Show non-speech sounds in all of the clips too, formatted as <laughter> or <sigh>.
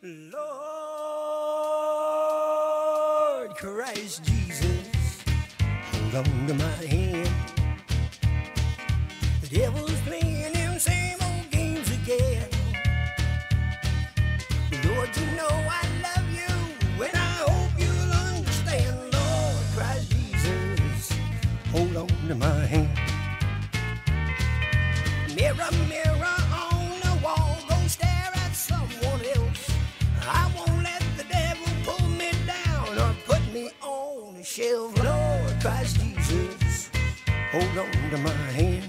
Lord Christ Jesus, hold on to my hand. The devil's playing them same old games again. Lord, you know I love you, and I hope you'll understand. Lord Christ Jesus, hold on to my hand. Mirror, mirror. hold on to my hand.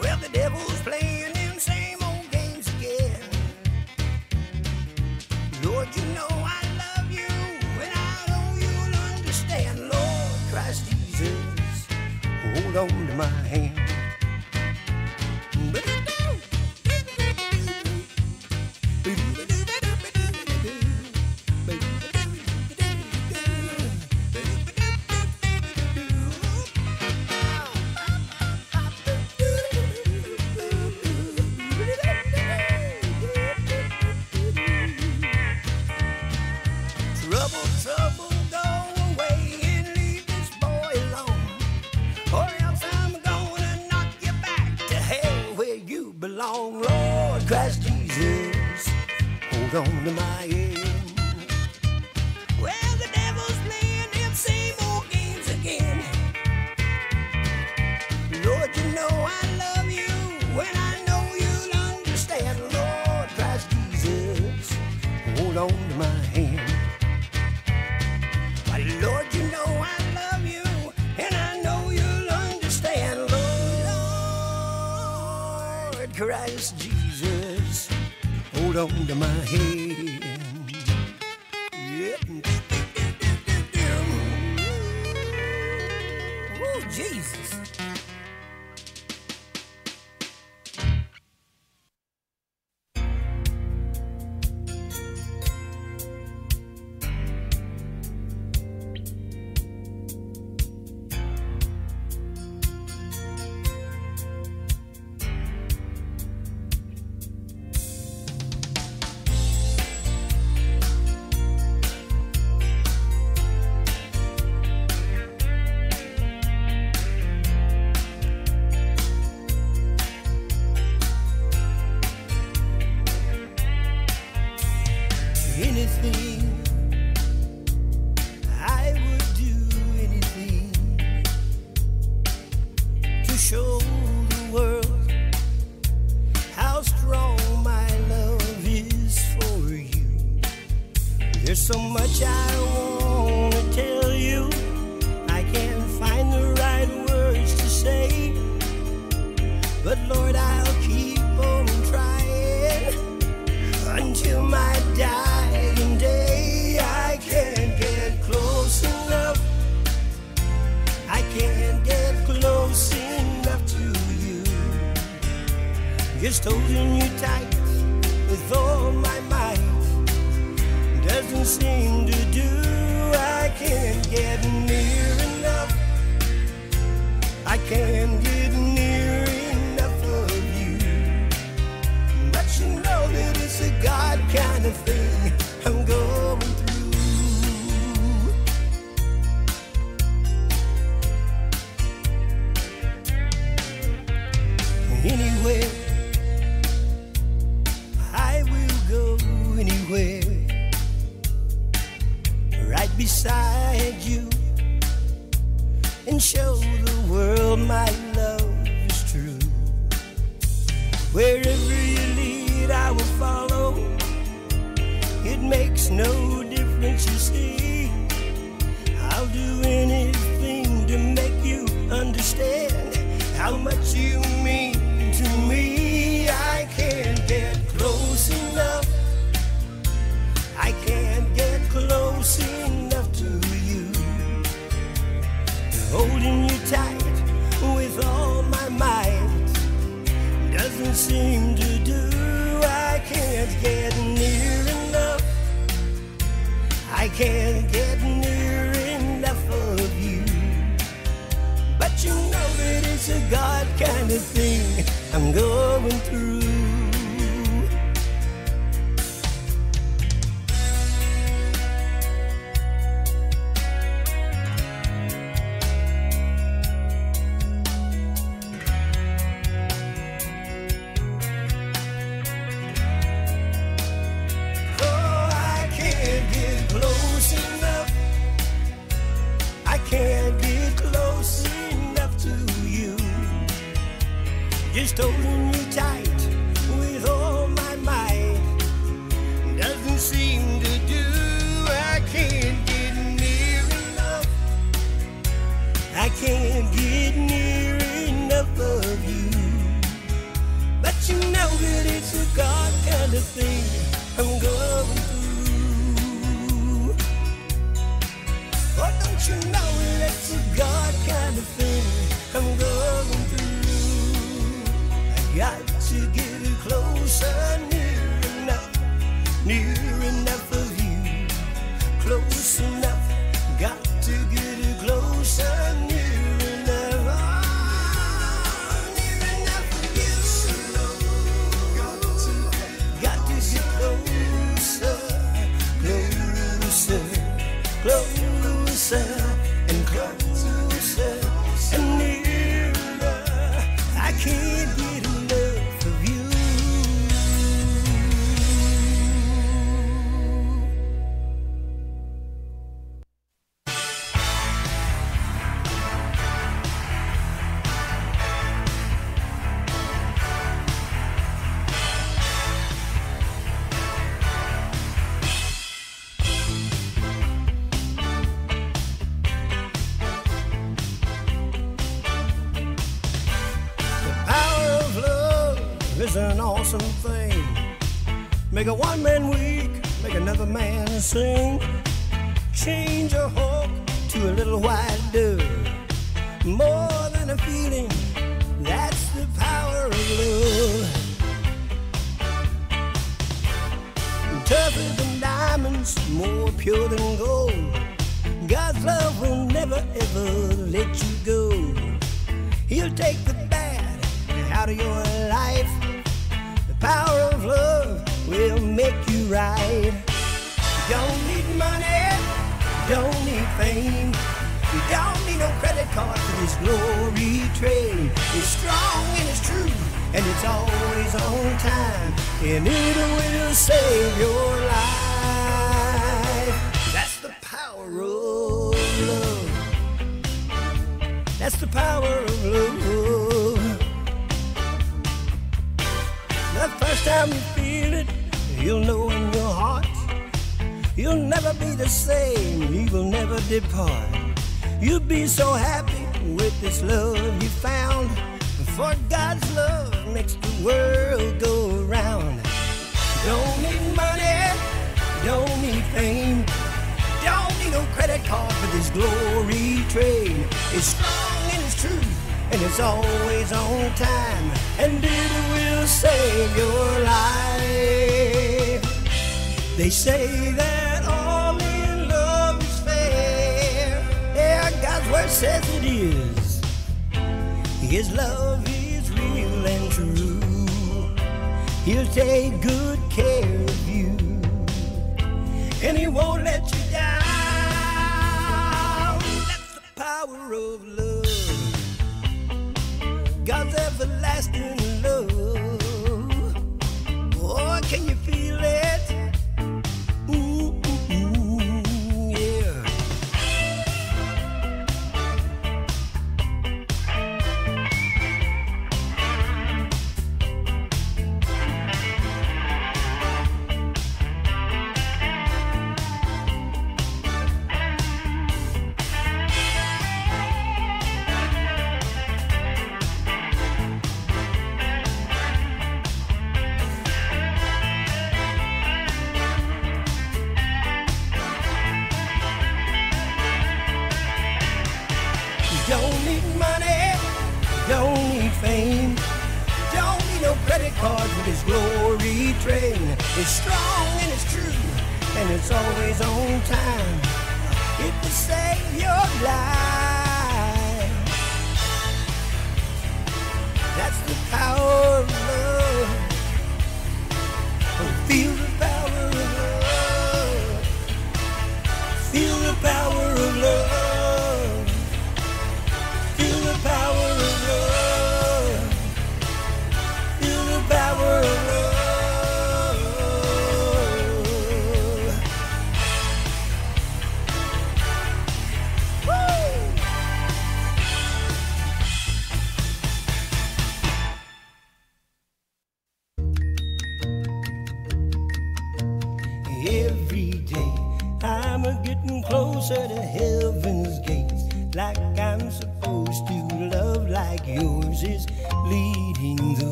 Well, the devil's playing them same old games again. Lord, you know I love you, and I know you'll understand. Lord Christ Jesus, hold on to my hand. anywhere. got one time you feel it, you'll know in your heart you'll never be the same. He will never depart. You'll be so happy with this love you found. For God's love makes the world go round. Don't need money, don't need fame, don't need no credit card for this glory train. It's strong and it's true and it's always on time, and it will save your life. They say that all love is fair. Yeah, God's word says it is. His love is real and true. He'll take good care of you, and He won't let you. asking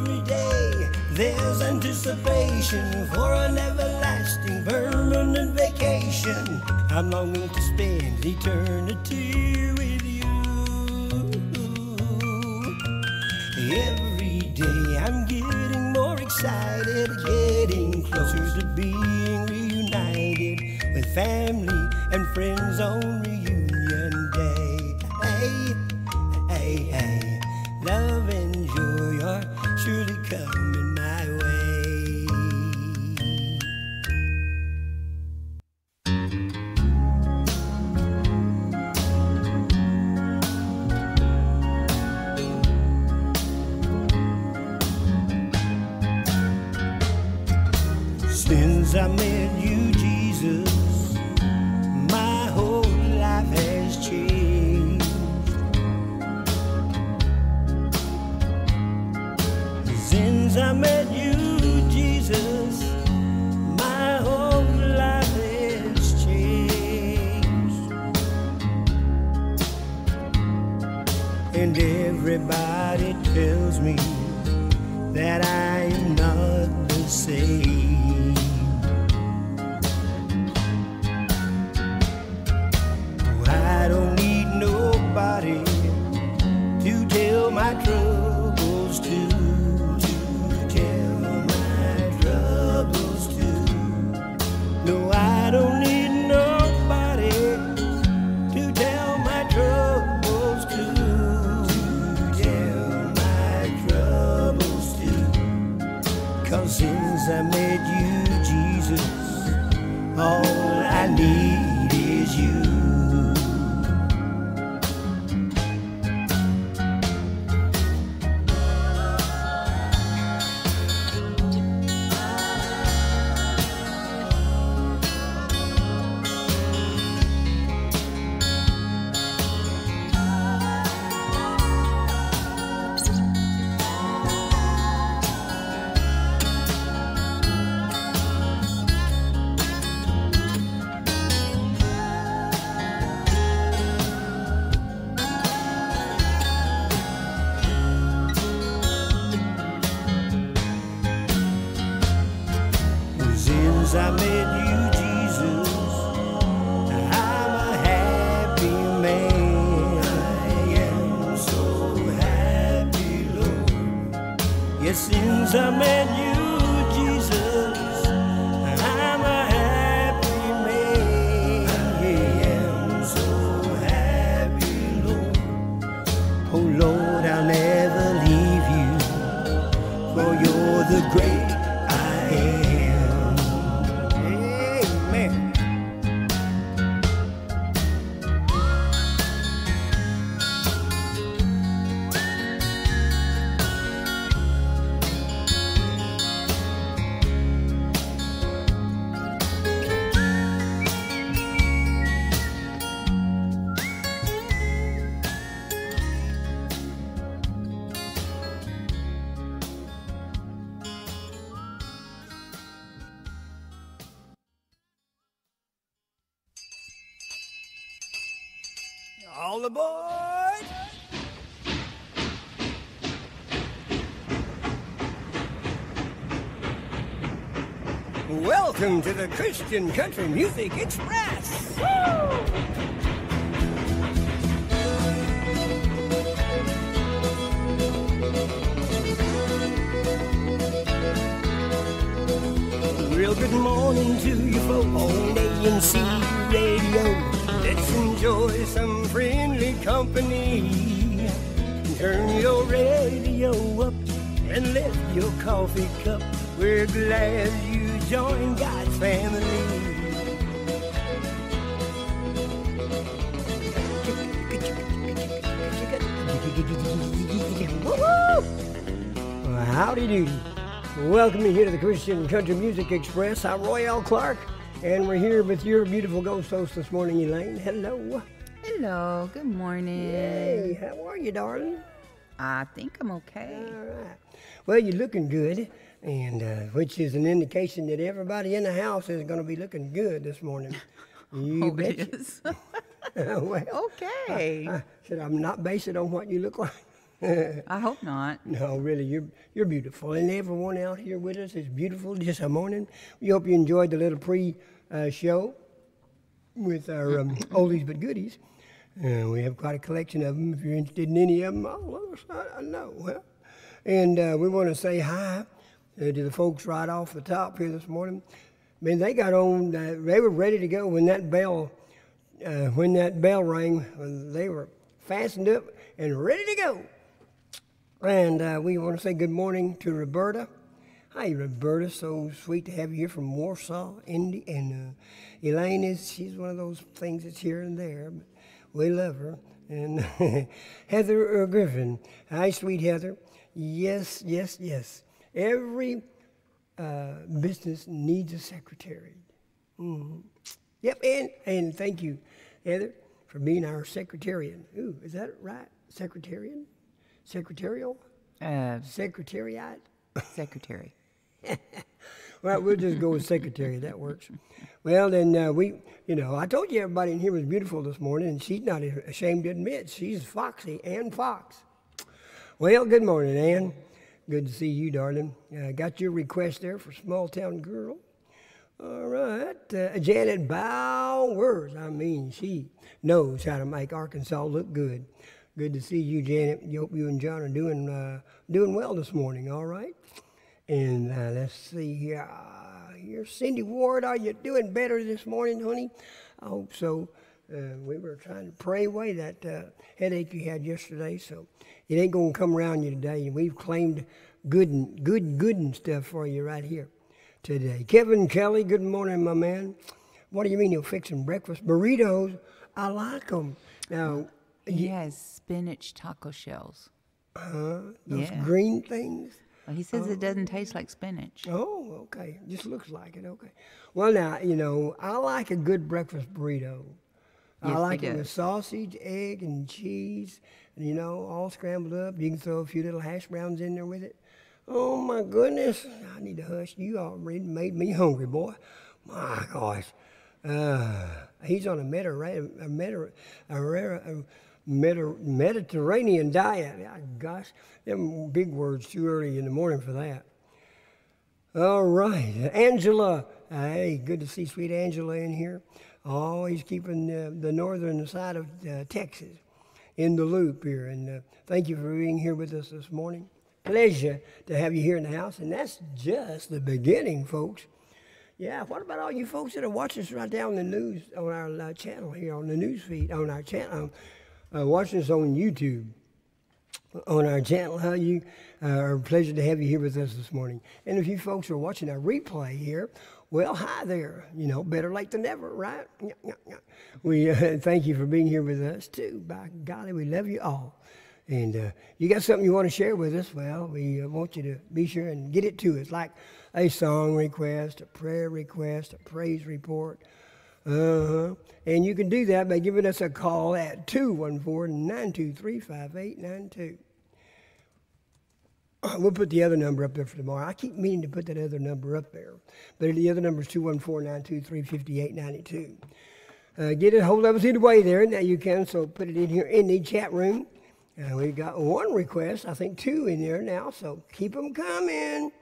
every day. There's anticipation for an everlasting permanent vacation. I'm longing to spend eternity with you. Every day I'm getting more excited, getting closer to being reunited with family and friends on reunion day. Hey, hey, hey, love and joy are Really come. To the Christian Country Music Express! Real good morning to you folk on ANC Radio. Let's enjoy some friendly company. Turn your radio up and lift your coffee cup. We're glad you joined God's family. Well, howdy doody. Welcome here to the Christian Country Music Express. I'm Royel Clark, and we're here with your beautiful ghost host this morning, Elaine. Hello. Hello, good morning. Hey, how are you, darling? I think I'm okay. All right. Well, you're looking good, and uh, which is an indication that everybody in the house is going to be looking good this morning. <laughs> You Hope betcha. it is. <laughs> well, okay. I said I'm not basing it on what you look like. I hope not. <laughs> No, really, you're you're beautiful, and everyone out here with us is beautiful this morning. We hope you enjoyed the little pre-show with our um, oldies but goodies. Uh, we have quite a collection of them. If you're interested in any of them, oh, I, I know. Well, and uh, we want to say hi uh, to the folks right off the top here this morning. I mean, they got on. Uh, they were ready to go when that bell uh, when that bell rang. uh, They were fastened up and ready to go. And uh, we want to say good morning to Roberta. Hi, Roberta. So sweet to have you here from Warsaw, Indy. And uh, Elaine is, she's one of those things that's here and there. But we love her. And <laughs> Heather Griffin. Hi, sweet Heather. Yes, yes, yes. Every uh, business needs a secretary. Mhm. Yep, and, and thank you, Heather, for being our secretarian. Ooh, is that right? Secretarian? Secretarial? Uh, Secretariat? secretary. <laughs> <laughs> Well, we'll just go with secretary. That works. Well, then uh, we, you know, I told you everybody in here was beautiful this morning, and she's not ashamed to admit she's foxy, Ann Fox. Well, good morning, Ann. Good to see you, darling. Uh, got your request there for Small Town Girl. All right. Uh, Janet Bowers. I mean, she knows how to make Arkansas look good. Good to see you, Janet. Hope you and John are doing uh, doing well this morning. All right. And uh, let's see here. Uh, here, Cindy Ward. Are you doing better this morning, honey? I hope so. Uh, we were trying to pray away that uh, headache you had yesterday, so it ain't gonna come around you today. And we've claimed good and good, good and stuff for you right here today. Kevin Kelly, good morning, my man. What do you mean you're fixing breakfast burritos? I like them. Now, He has spinach taco shells. uh, those Yeah. green things. Well, he says it doesn't taste like spinach. Oh, okay. Just looks like it. Okay. Well, now you know I like a good breakfast burrito. I Yes, he like it with sausage, egg, and cheese, and you know all scrambled up. You can throw a few little hash browns in there with it. Oh my goodness! I need to hush. You already made me hungry, boy. My gosh. Uh, he's on a Mediterranean, a, Mediter- a, rare- a Mediter- Mediterranean diet. Gosh, them big words too early in the morning for that. All right, Angela. Hey, good to see sweet Angela in here. Always keeping uh, the northern side of uh, Texas in the loop here. And uh, thank you for being here with us this morning. Pleasure to have you here in the house. And that's just the beginning, folks. Yeah, what about all you folks that are watching us right down the news on our uh, channel here on the news feed on our channel, uh, watching us on YouTube on our channel. How you uh, are pleasure to have you here with us this morning. And if you folks are watching our replay here, well, hi there. You know, better late than never, right? We uh, <laughs> thank you for being here with us too. By golly, we love you all. And uh, you got something you want to share with us? Well, we uh, want you to be sure and get it to us, like a song request, a prayer request, a praise report. Uh-huh. And you can do that by giving us a call at 214-923-5892. <clears throat> We'll put the other number up there for tomorrow. I keep meaning to put that other number up there. But the other number is 214-923-5892. uh, get a hold of us either way there. Now you can, so put it in here in the chat room. Uh, we got one request, I think two in there now, so keep them coming.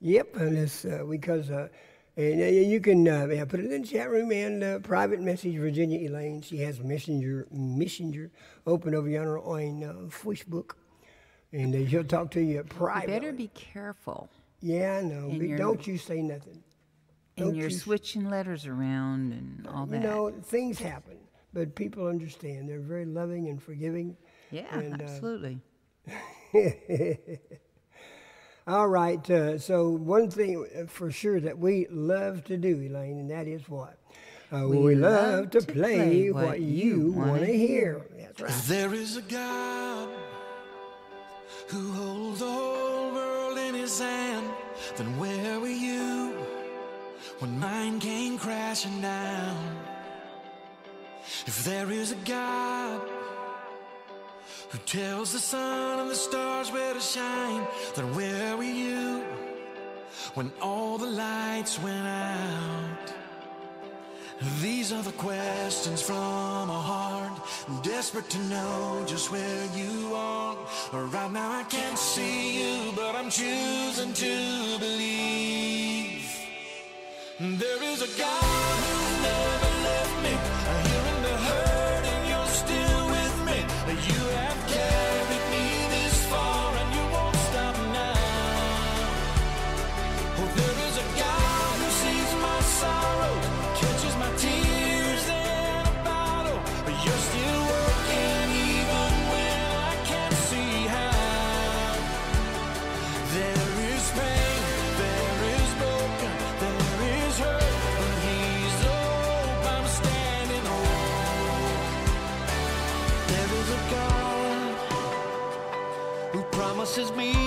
Yep, and it's uh, because uh, and uh, you can uh, yeah, put it in the chat room and uh, private message Virginia Elaine. She has messenger messenger open over yonder on Facebook, and uh, she'll talk to you You privately. better be careful. yeah, I know. in Be- don't you say nothing. Don't And you're you- switching letters around and all You that. know, things happen, but people understand. They're very loving and forgiving. yeah, and, uh, absolutely. <laughs> All right. Uh, so one thing uh, for sure that we love to do, Elaine, and that is what uh, we, love, to, play, what, you want wanna to hear. That's right. There is a God who holds the whole world in his hand. Then where were you when mine came crashing down? If there is a God who tells the sun and the stars where to shine, then where were you when all the lights went out? These are the questions from a heart desperate to know just where you are. Right now I can't see you, but I'm choosing to believe. There is a God who's never left me. Promises me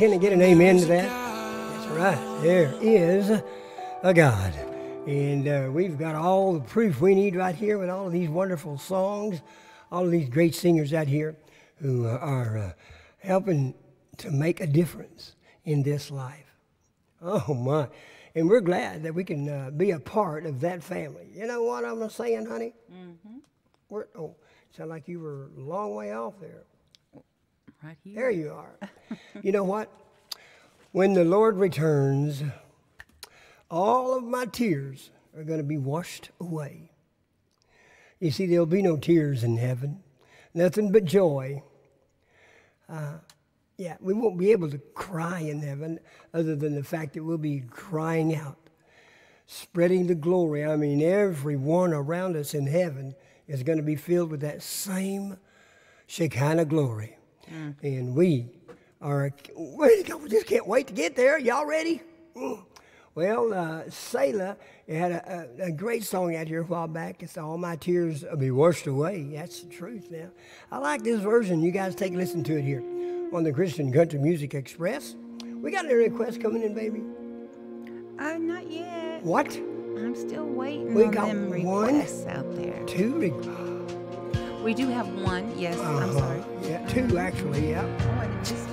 Can I get an amen to that? That's right. There is a God. And uh, we've got all the proof we need right here with all of these wonderful songs, all of these great singers out here who uh, are uh, helping to make a difference in this life. Oh, my. And we're glad that we can uh, be a part of that family. You know what I'm saying, honey? Mm-hmm. We're, oh, sound like you were a long way off there. Right here. There you are. you know what? When the Lord returns, all of my tears are going to be washed away. You see, there'll be no tears in heaven, nothing but joy. Uh, yeah, we won't be able to cry in heaven other than the fact that we'll be crying out, spreading the glory. I mean, everyone around us in heaven is going to be filled with that same Shekinah glory. Mm. And we are, we just can't wait to get there. Y'all ready? Mm. Well, uh, Selah had a, a, a, great song out here a while back. It's All My Tears Will Be Washed Away. That's the truth now. I like this version. You guys take a listen to it here on the Christian Country Music Express. We got any requests coming in, baby? Uh, not yet. What? I'm still waiting we on got them requests one, out there. Two requests. We do have one, yes. Uh-huh. I'm sorry. Yeah, two actually, yeah. Oh,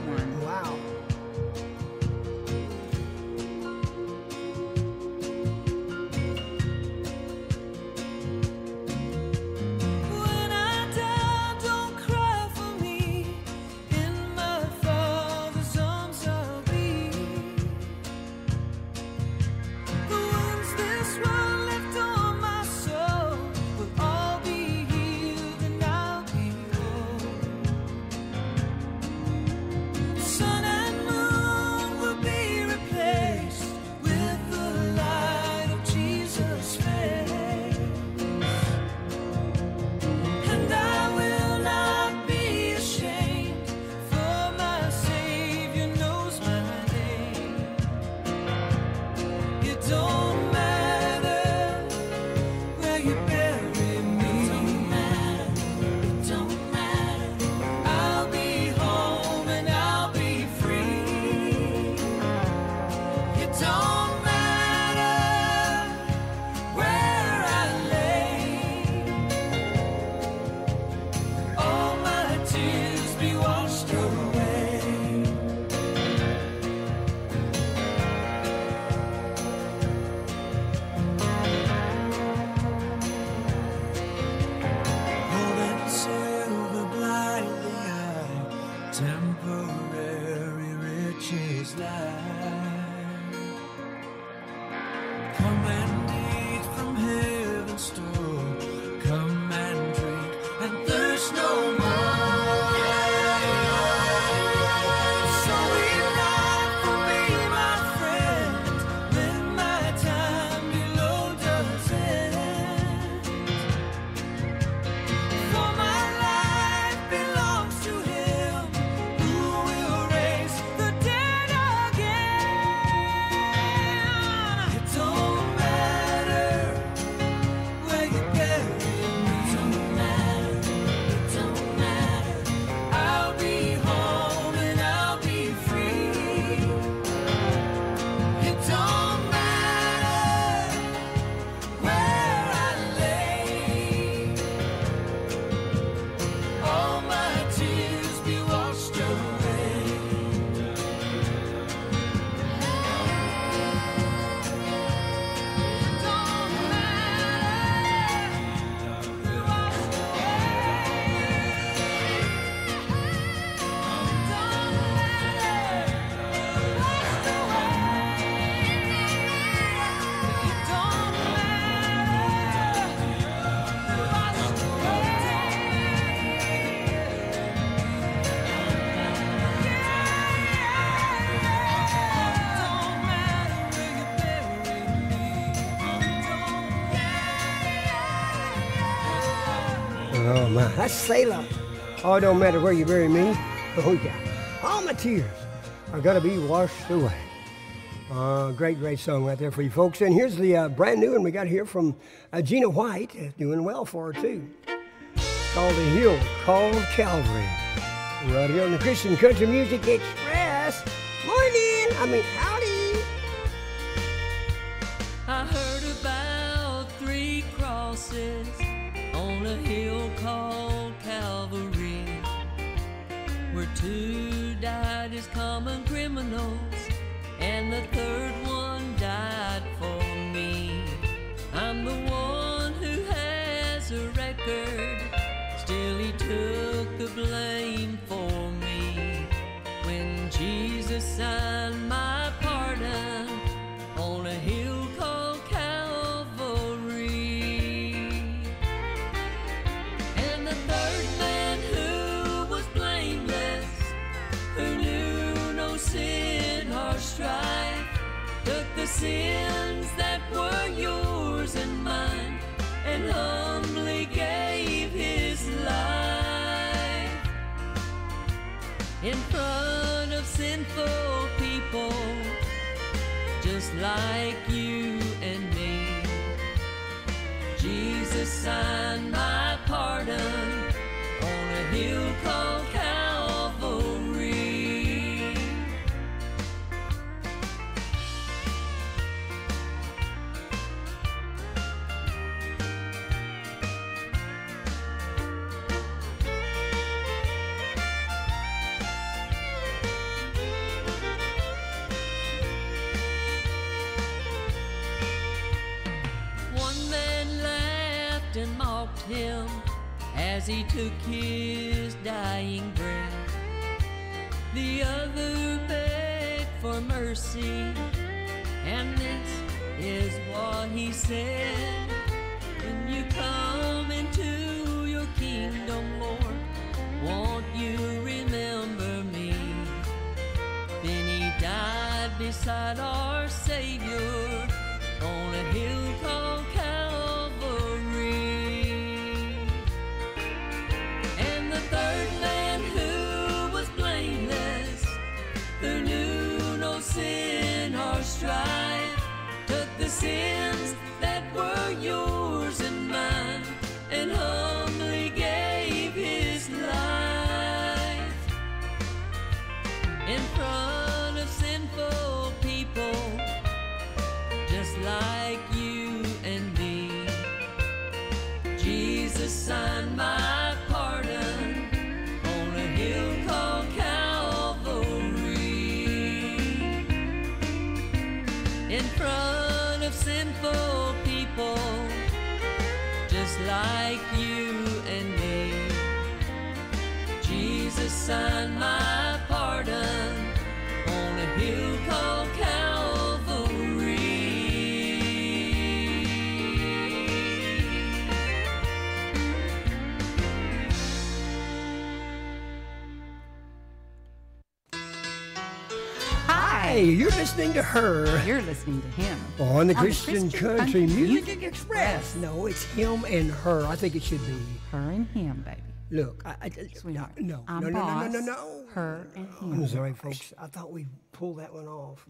That's Selah. Oh, it don't matter where you bury me. Oh, yeah. All my tears are going to be washed away. Uh, great, great song right there for you folks. And here's the uh, brand new one we got here from uh, Gina White. doing well for her, too. Called The Hill Called Calvary. Right here on the Christian Country Music Express. Morning! I mean, Jesus signed my pardon on a hill called Calvary. Hey, you're listening to her You're listening to him. on the On the Christian, Christian Country, Country Music, Music Express. Express. No, it's him and her. I think it should be. Her and him, baby. Look, I, I, Sweetheart. no, I'm no, no, no, no, no, boss, no. Her and him. I'm sorry, folks. I thought we'd pull that one off.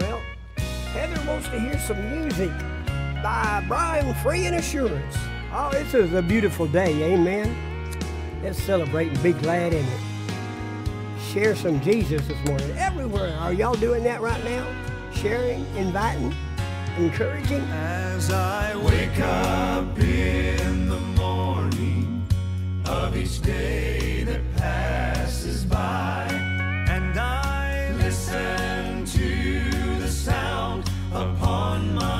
Well, Heather wants to hear some music by Brian Free and Assurance. Oh, this is a beautiful day, amen. Let's celebrate and be glad in it. Share some Jesus this morning. Everywhere. Are y'all doing that right now? Sharing, inviting, encouraging? As I wake up in the morning of each day that passes by, and I listen to the sound upon my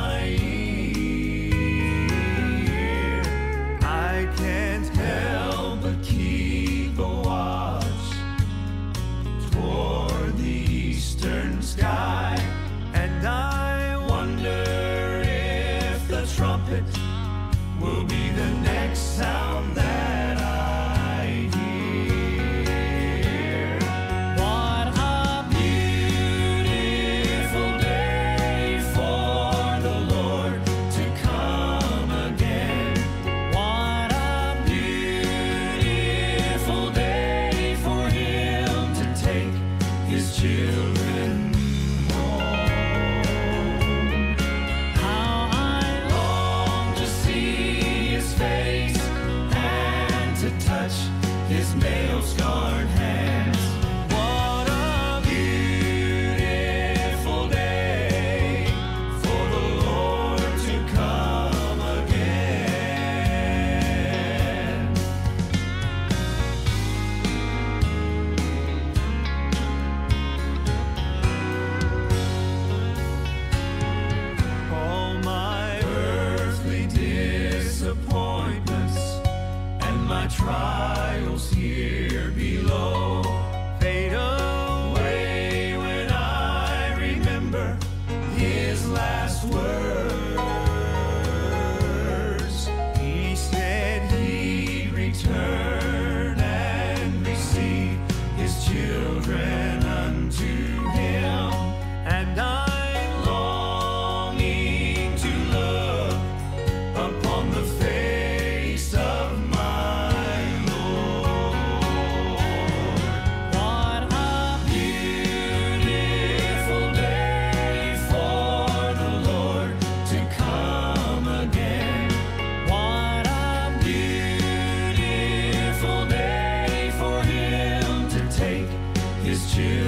you.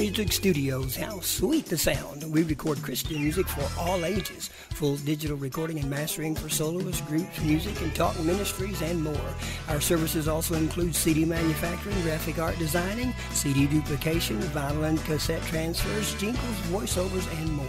Music Studios. How sweet the sound. We record Christian music for all ages. Full digital recording and mastering for soloists, groups, music, and talk ministries, and more. Our services also include CD manufacturing, graphic art designing, CD duplication, vinyl and cassette transfers, jingles, voiceovers, and more.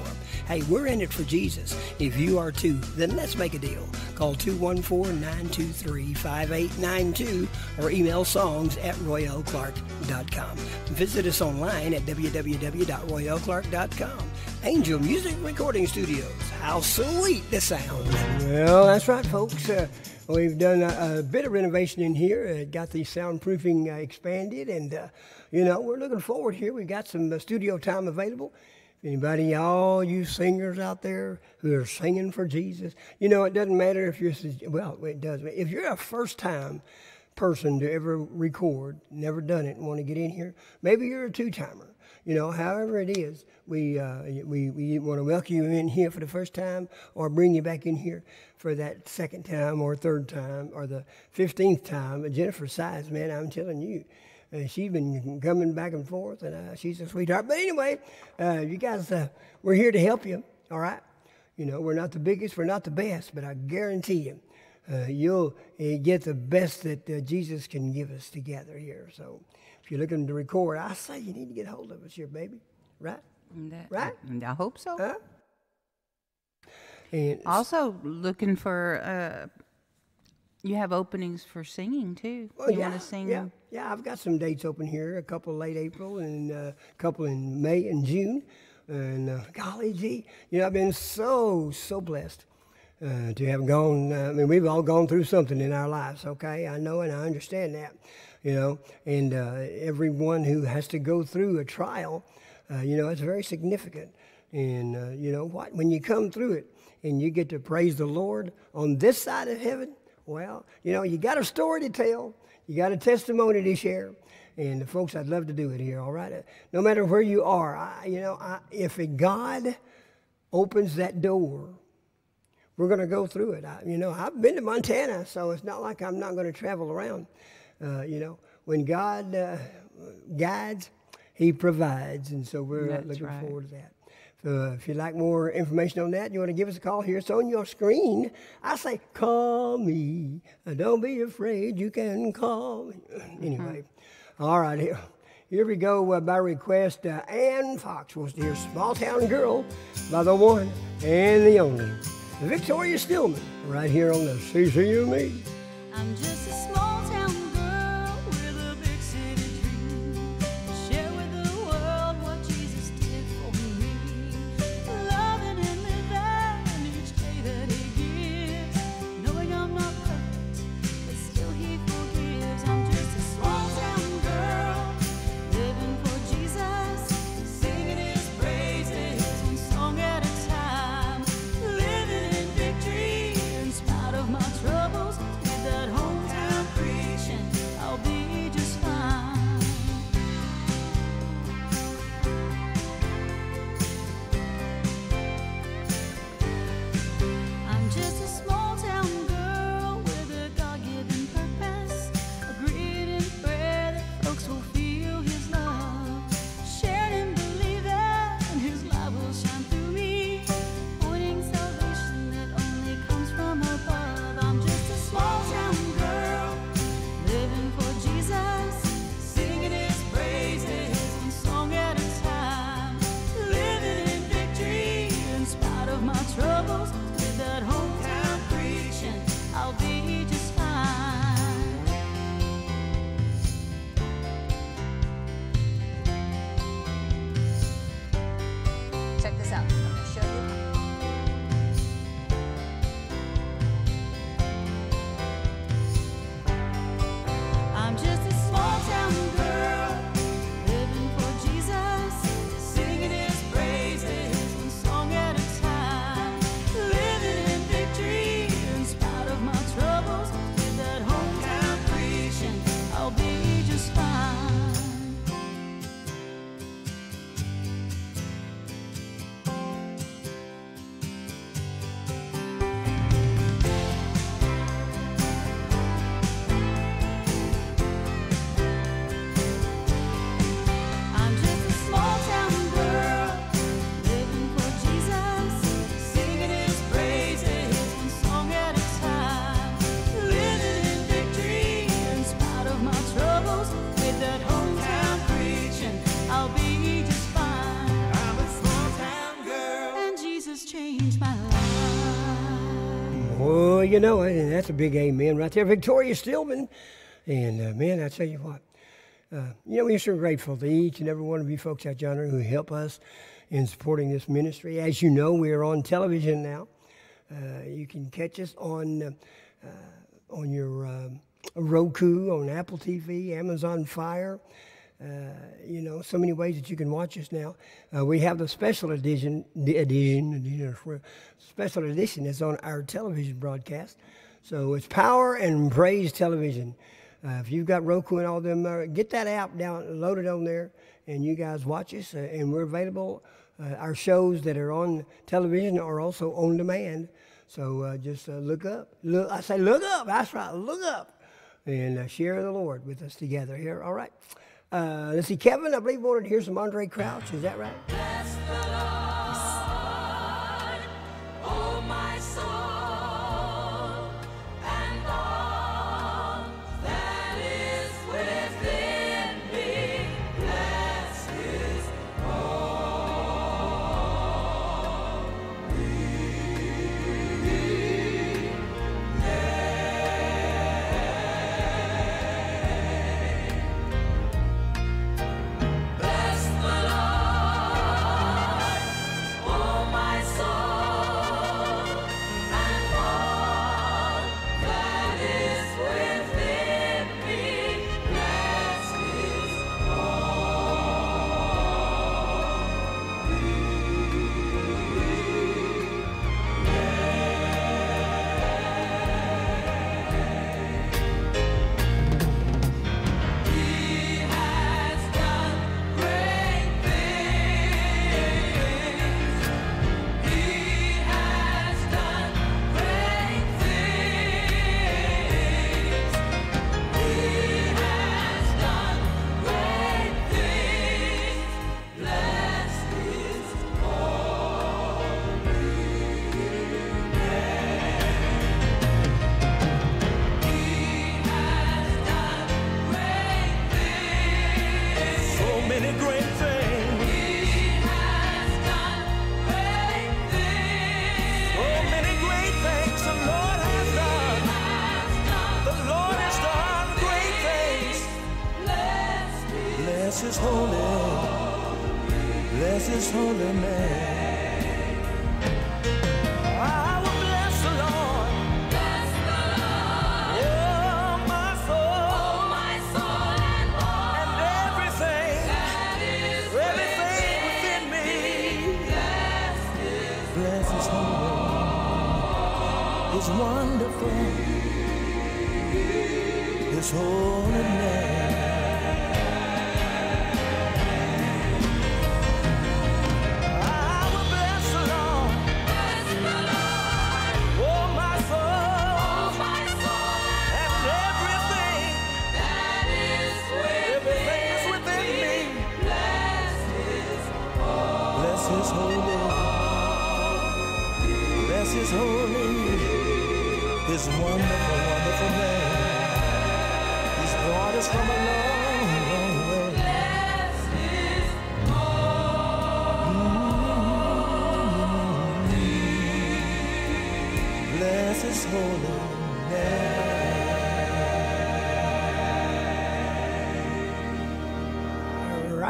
Hey, we're in it for Jesus. If you are too, then let's make a deal. Call 214-923-5892 or email songs at royelclark.com. Visit us online at www.royelclark.com. Angel Music Recording Studios. How sweet the sound. Well, that's right, folks. Uh, we've done a, a, bit of renovation in here. Uh, got the soundproofing uh, expanded, and, uh, you know, we're looking forward here. We've got some uh, studio time available. Anybody, all you singers out there who are singing for Jesus, you know, it doesn't matter if you're, well, it does. If you're a first time person to ever record, never done it, and want to get in here, maybe you're a two timer. You know, however it is, we, uh, we, we want to welcome you in here for the first time or bring you back in here for that second time or third time or the 15th time. Jennifer Sides, man, I'm telling you, uh, she's been coming back and forth, and uh, she's a sweetheart. But anyway, uh, you guys, uh, we're here to help you, all right? You know, we're not the biggest, we're not the best, but I guarantee you, uh, you'll uh, get the best that Jesus can give us together here. So if you're looking to record, I say you need to get hold of us here, baby. Right? That, right? I, I hope so. Huh? And also looking for you have openings for singing too. Well, you yeah, want to sing? Yeah, yeah. I've got some dates open here. A couple late April and uh, a couple in May and June. And uh, golly gee, you know I've been so so blessed uh, to have gone. Uh, I mean, we've all gone through something in our lives. Okay, I know and I understand that. You know, and uh, everyone who has to go through a trial, uh, you know, it's very significant. And you know what? When you come through it and you get to praise the Lord on this side of heaven well, you know, you got a story to tell, you got a testimony to share. And the folks, I'd love to do it here, all right? No matter where you are, I, you know, I, if God opens that door, we're going to go through it. I, you know, I've been to Montana, so it's not like I'm not going to travel around. Uh, you know, when God uh, guides, He provides, and so we're That's looking right. forward to that. So if you'd like more information on that, you want to give us a call here. It's on your screen. I say, call me. Don't be afraid. You can call me. <clears throat> Anyway, mm-hmm. all right. Here, here we go uh, by request. Uh, Ann Fox wants to hear Small Town Girl by the one and the only Victoria Stillman right here on the CCME. I'm just a small that's a big amen right there. Victoria Stillman. And uh, man, I tell you what, uh, you know, we're so grateful to each and every one of you folks out yonder who help us in supporting this ministry. As you know, we are on television now. Uh, you can catch us on uh, uh, on your um, Roku, on Apple TV, Amazon Fire. Uh, you know, so many ways that you can watch us now. We have the special edition, the edition, edition, special edition is on our television broadcast. So it's Power and Praise Television. Uh, if you've got Roku and all them, uh, get that app down, load it on there, and you guys watch us. Uh, and we're available. Uh, our shows that are on television are also on demand. So uh, just uh, look up. Look, I say look up. That's right. Look up, and share the Lord with us together here. All right. let's see, Kevin. I believe we wanted to hear some Andraé Crouch. Is that right?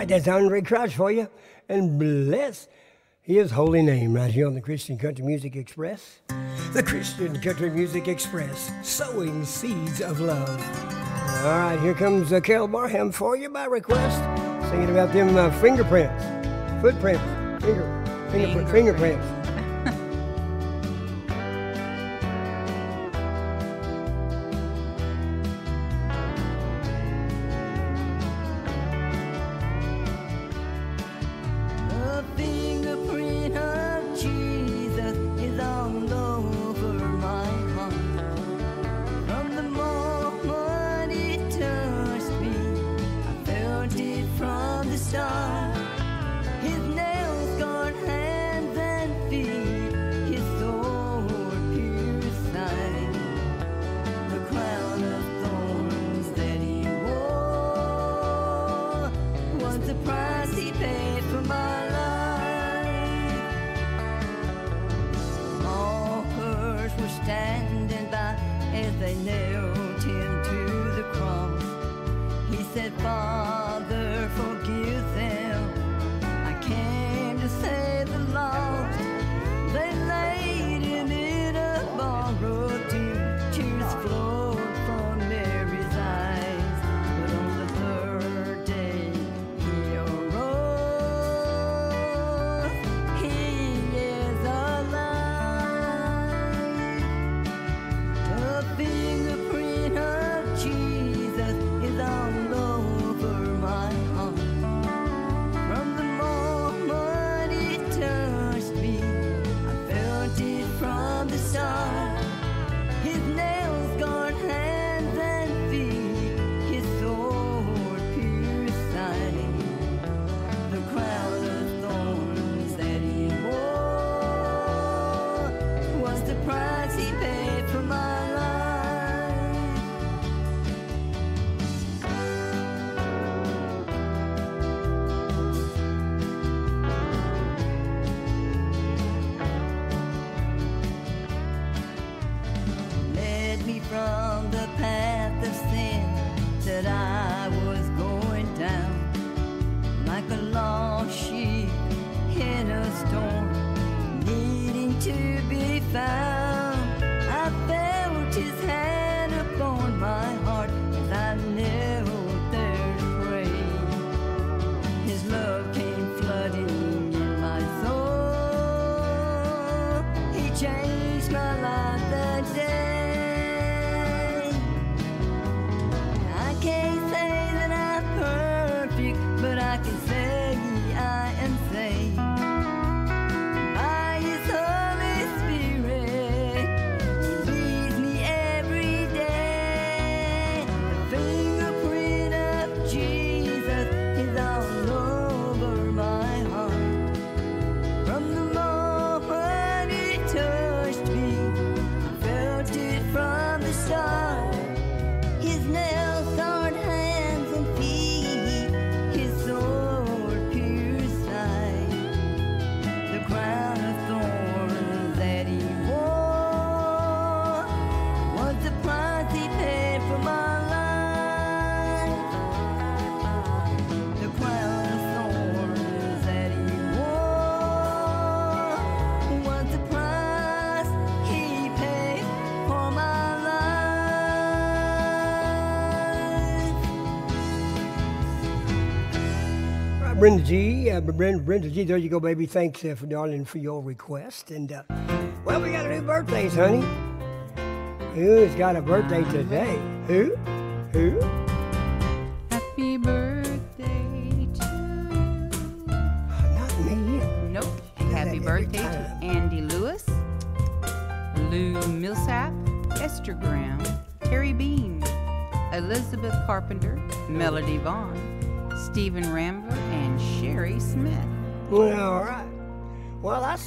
Right, that's Andraé Crouch for you. And bless his holy name right here on the Christian Country Music Express. The Christian Country Music Express, sowing seeds of love. All right, here comes uh, Carol Barham for you by request, singing about them uh, fingerprints, footprints, finger, fingerprint, fingerprints. The Brenda G. Uh, Brenda, Brenda G. There you go, baby. Thanks, uh, for darling, for your request. And uh, well, we got a new birthdays, honey. Who's got a birthday today? Who?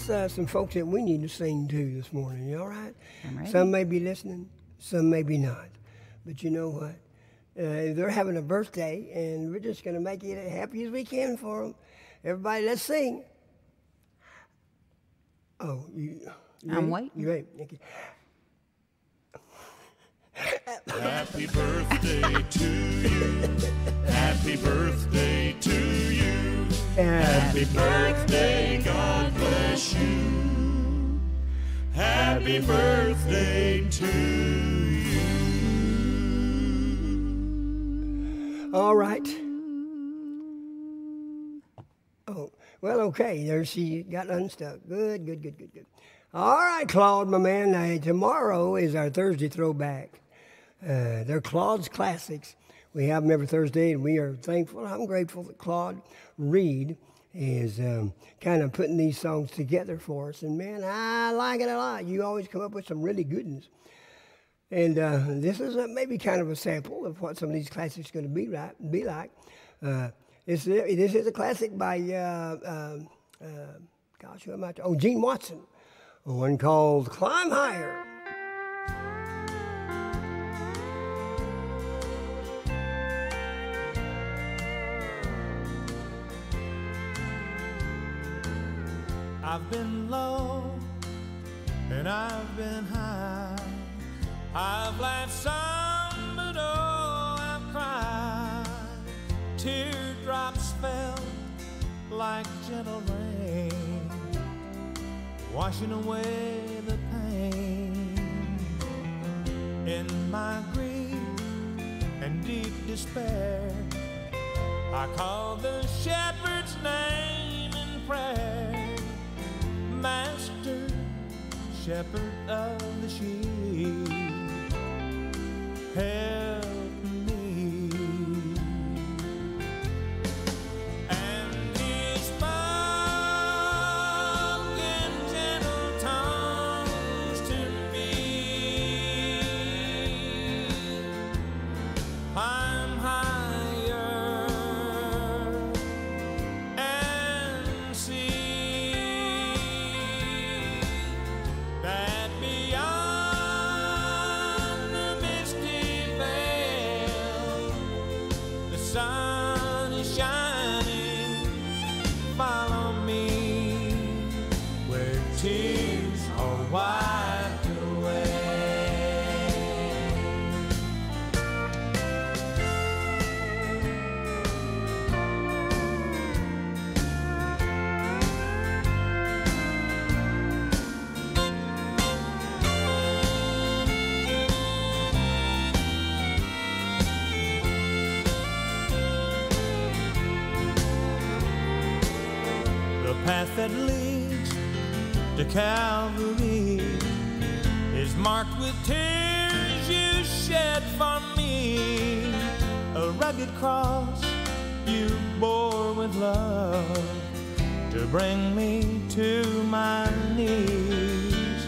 Well, that's uh, some folks that we need to sing to this morning. You all right? I'm ready. Some may be listening, some may be not. But you know what? Uh, they're having a birthday, and we're just going to make it as happy as we can for them. Everybody, let's sing. Oh, you. you I'm ready? waiting. You ready? Okay. Happy birthday to you. Happy birthday to you. Happy birthday, God bless you. Happy birthday to you. All right. Oh, well, okay. There she got unstuck. Good, good, good, good, good. All right, Claude, my man. Now, tomorrow is our Thursday throwback. Uh, they're Claude's Classics. We have them every Thursday, and we are thankful. I'm grateful that Claude Reed is um, kind of putting these songs together for us. And man, I like it a lot. You always come up with some really good ones. And uh, this is a, maybe kind of a sample of what some of these classics are going to be like. Be like. Uh, this, this is a classic by, uh, um uh, gosh, who am I? To? Oh, Gene Watson. One called "Climb Higher." I've been low and I've been high. I've laughed some, but oh, I've cried. Teardrops fell like gentle rain, washing away the pain. In my grief and deep despair, I called the shepherd's name in prayer. Master, shepherd of the sheep, help Calvary is marked with tears you shed for me. A rugged cross you bore with love to bring me to my knees.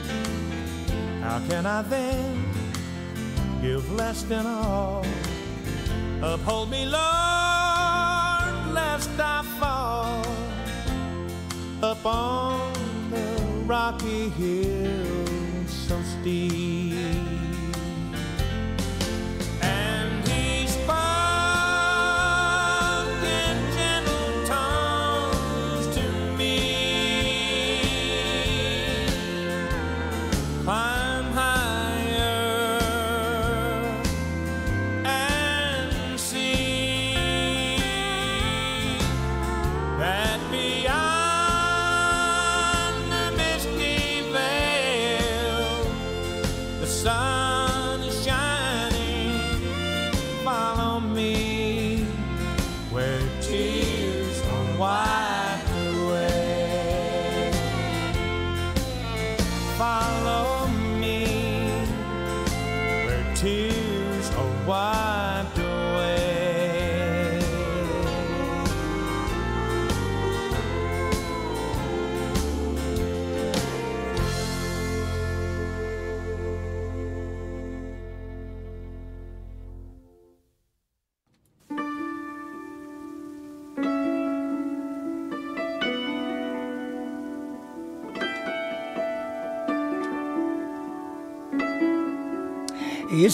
How can I then give less than all? Uphold me, Lord, lest I fall up on the rocky hill so steep.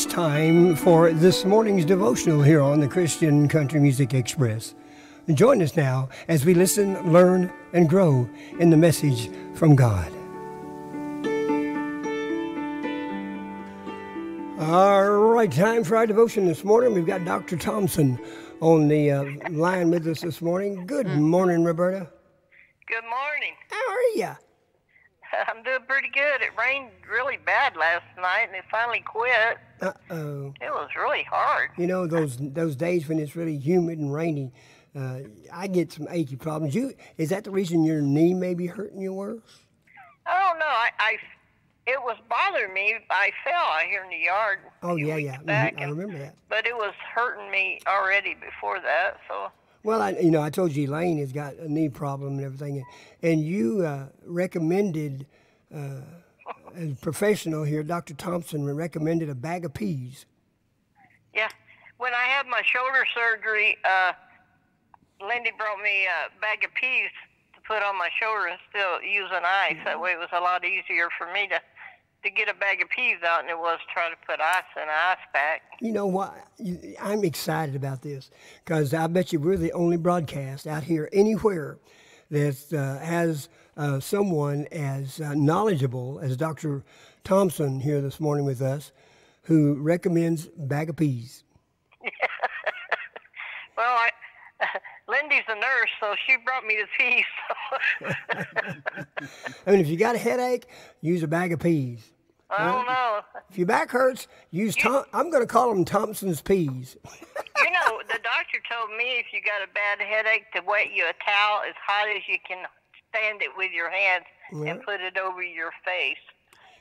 It's time for this morning's devotional here on the Christian Country Music Express. Join us now as we listen, learn, and grow in the message from God. All right, time for our devotion this morning. We've got Dr. Thompson on the uh, line with us this morning. Good morning, Roberta. Good morning. How are you? <laughs> I'm doing pretty good. It rained really bad last night, and it finally quit. Uh oh. It was really hard. You know those those days when it's really humid and rainy. Uh, I get some achy problems. You is that the reason your knee may be hurting you worse? I don't know. I, I it was bothering me. I fell out here in the yard. Oh yeah, yeah. Mhm, back, I remember that. But it was hurting me already before that. So Well, I, you know, I told you Elaine has got a knee problem and everything, and you uh, recommended, uh, a professional here, Dr. Thompson recommended a bag of peas. yeah, when I had my shoulder surgery, uh, Lindy brought me a bag of peas to put on my shoulder and still using ice. That way, it was a lot easier for me to to get a bag of peas out than it was trying to put ice in an ice pack. You know what? I'm excited about this because I bet you we're the only broadcast out here anywhere that uh, has uh, someone as uh, knowledgeable as Dr. Thompson here this morning with us, who recommends bag of peas. <laughs> Well, I, <laughs> Lindy's a nurse, so she brought me the peas. So <laughs> I mean, if you got a headache, use a bag of peas. I don't know. If your back hurts, use Tom. I'm going to call them Thompson's peas. You know, the doctor told me if you got a bad headache to wet you a towel as hot as you can stand it with your hands and put it over your face.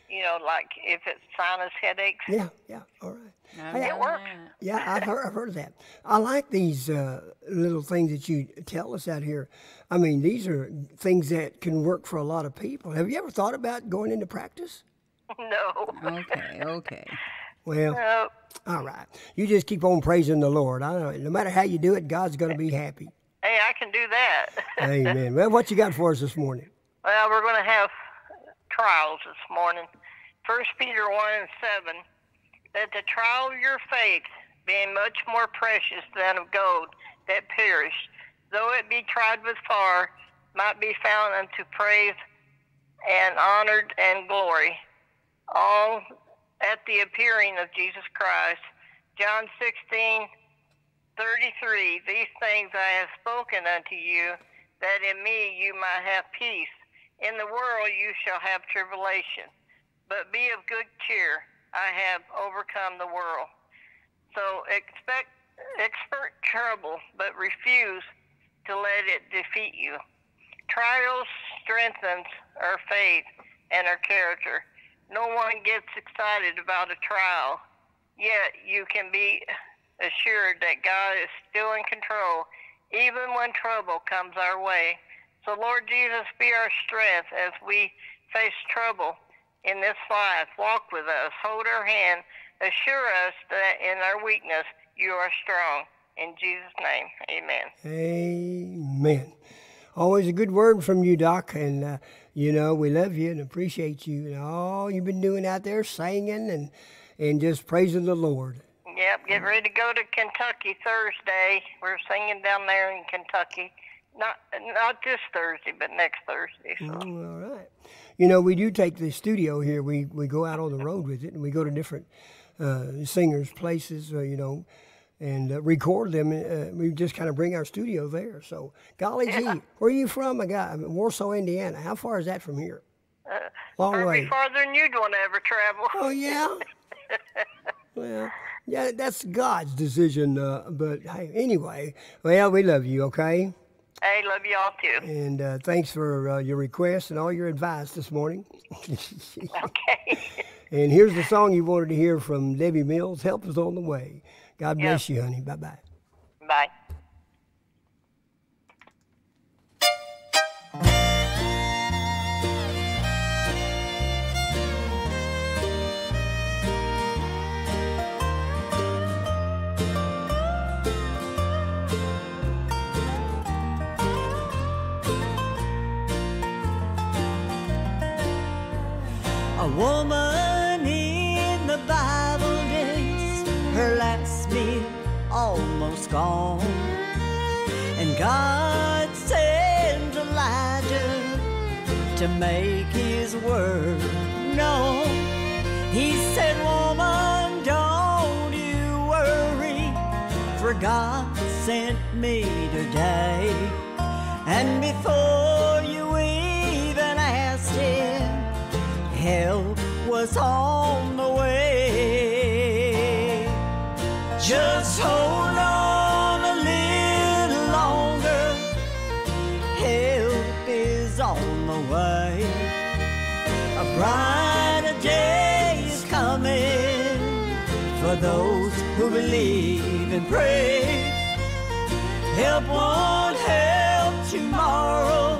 You know, like if it's sinus headaches. Yeah, yeah, all right. Hey, It works. Yeah, I've heard, I've heard of that. I like these uh, little things that you tell us out here. I mean, these are things that can work for a lot of people. Have you ever thought about going into practice? No. <laughs> Okay, okay. Well, No. all right. You just keep on praising the Lord. I know. No matter how you do it, God's going to be happy. Hey, I can do that. <laughs> Amen. Well, what you got for us this morning? Well, we're going to have trials this morning. First Peter 1 and 7. That the trial of your faith, being much more precious than of gold that perished, though it be tried with fire, might be found unto praise and honored and glory, all at the appearing of Jesus Christ. John 16, 33 These things I have spoken unto you, that in me you might have peace. In the world you shall have tribulation, but be of good cheer. I have overcome the world. So expect expert trouble, but refuse to let it defeat you. Trials strengthens our faith and our character. No one gets excited about a trial, yet you can be assured that God is still in control, even when trouble comes our way. So, Lord Jesus, be our strength as we face trouble in this life. Walk with us, hold our hand, assure us that in our weakness you are strong. In Jesus' name, amen. Amen. Always a good word from you, Doc. And, uh, you know, we love you and appreciate you and all you've been doing out there, singing and, and just praising the Lord. Yep, get ready to go to Kentucky Thursday. We're singing down there in Kentucky. Not not this Thursday, but next Thursday. So. Mm, all right. You know, we do take the studio here. We, we go out on the road with it and we go to different uh, singers' places, uh, you know, and uh, record them. Uh, we just kind of bring our studio there. So, golly gee, where are you from? I got I'm Warsaw, Indiana. How far is that from here? Long way. farther than you'd want to ever travel. Oh yeah. <laughs> well, yeah, that's God's decision. Uh, but hey, anyway, well, we love you. Okay, Hey, love y'all too. and uh, thanks for uh, your request and all your advice this morning. <laughs> Okay. <laughs> and here's the song you wanted to hear from Debbie Mills. Help is on the way. God bless you, honey. Bye bye. Bye. A woman to make his word known. He said, Woman, don't you worry, for God sent me today. And before you even asked him, help was on brighter day is coming for those who believe and pray. Help won't help tomorrow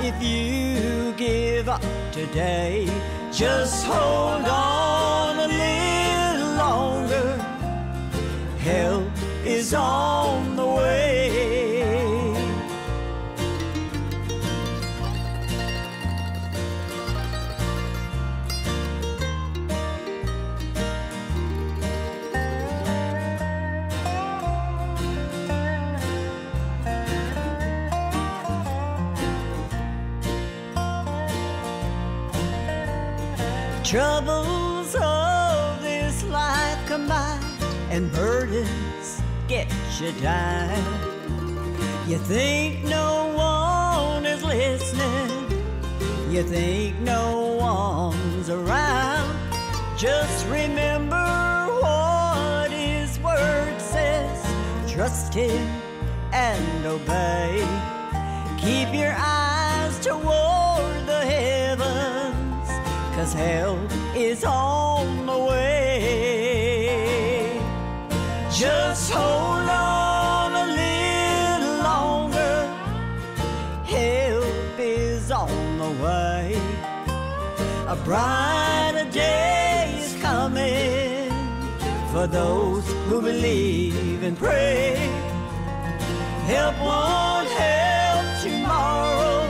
if you give up today. Just hold on a little longer. Help is on the way. Troubles of this life come by, and burdens get you down. You think no one is listening, you think no one's around. Just remember what His Word says trust Him and obey. Keep your eyes toward cause help is on the way. Just hold on a little longer, help is on the way. A brighter day is coming for those who believe and pray. Help won't help tomorrow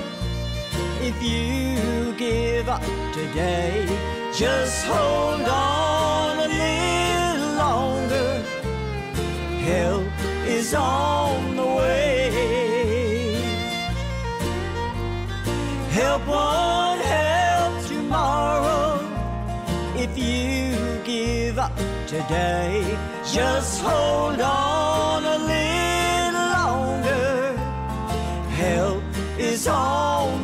if you give up today. Just hold on a little longer. Help is on the way. Help won't help tomorrow if you give up today. Just hold on a little longer. Help is on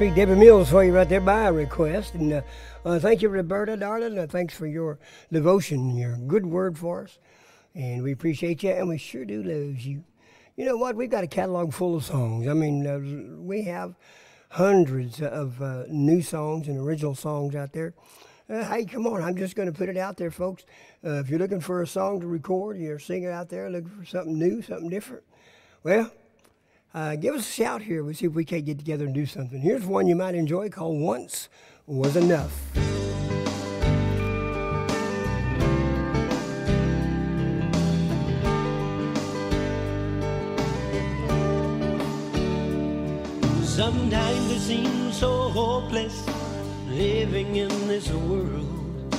see Debbie Mills for you right there by request. And uh, uh, thank you, Roberta, darling. Uh, thanks for your devotion, your good word for us. And we appreciate you, and we sure do love you. You know what? We've got a catalog full of songs. I mean, uh, we have hundreds of uh, new songs and original songs out there. Uh, hey, come on. I'm just going to put it out there, folks. If you're looking for a song to record, you're a singer out there looking for something new, something different, well, uh, give us a shout here. We'll see if we can't get together and do something. Here's one you might enjoy called Once Was Enough. Sometimes it seems so hopeless living in this world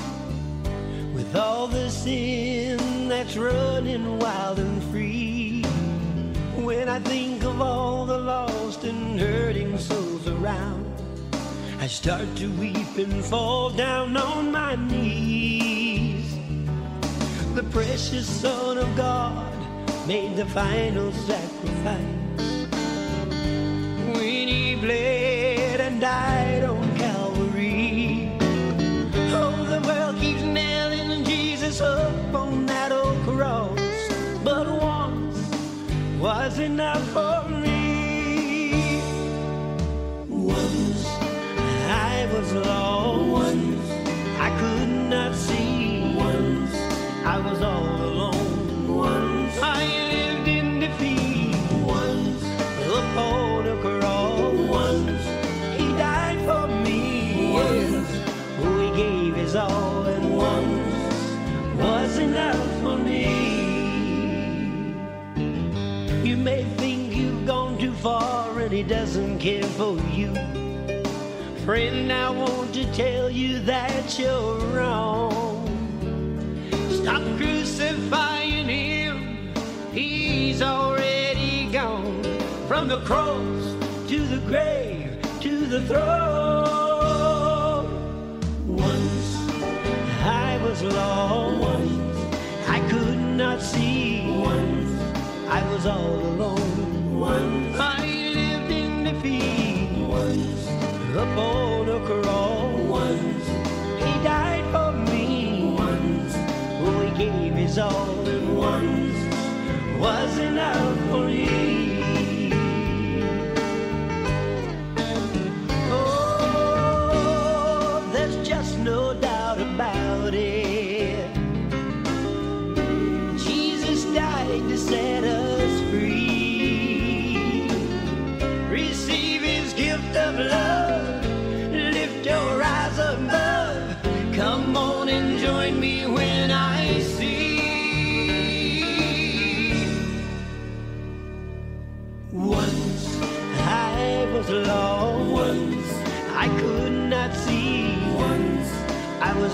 with all the sin that's running wild and free. When I think of all the lost and hurting souls around, I start to weep and fall down on my knees. The precious Son of God made the final sacrifice when he bled and died on Calvary. Oh, the world keeps nailing Jesus up on that old cross, but was enough for me. Once I was lost, once. I could not see, once. I was all care for you. Friend, I want to tell you that you're wrong. Stop crucifying him, he's already gone. From the cross to the grave to the throne. Once I was lost, once I could not see. Once I was all alone. Once I lived in defeat. Once upon a cross. Once he died for me. Once he gave his all, and once was enough for me.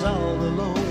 All alone.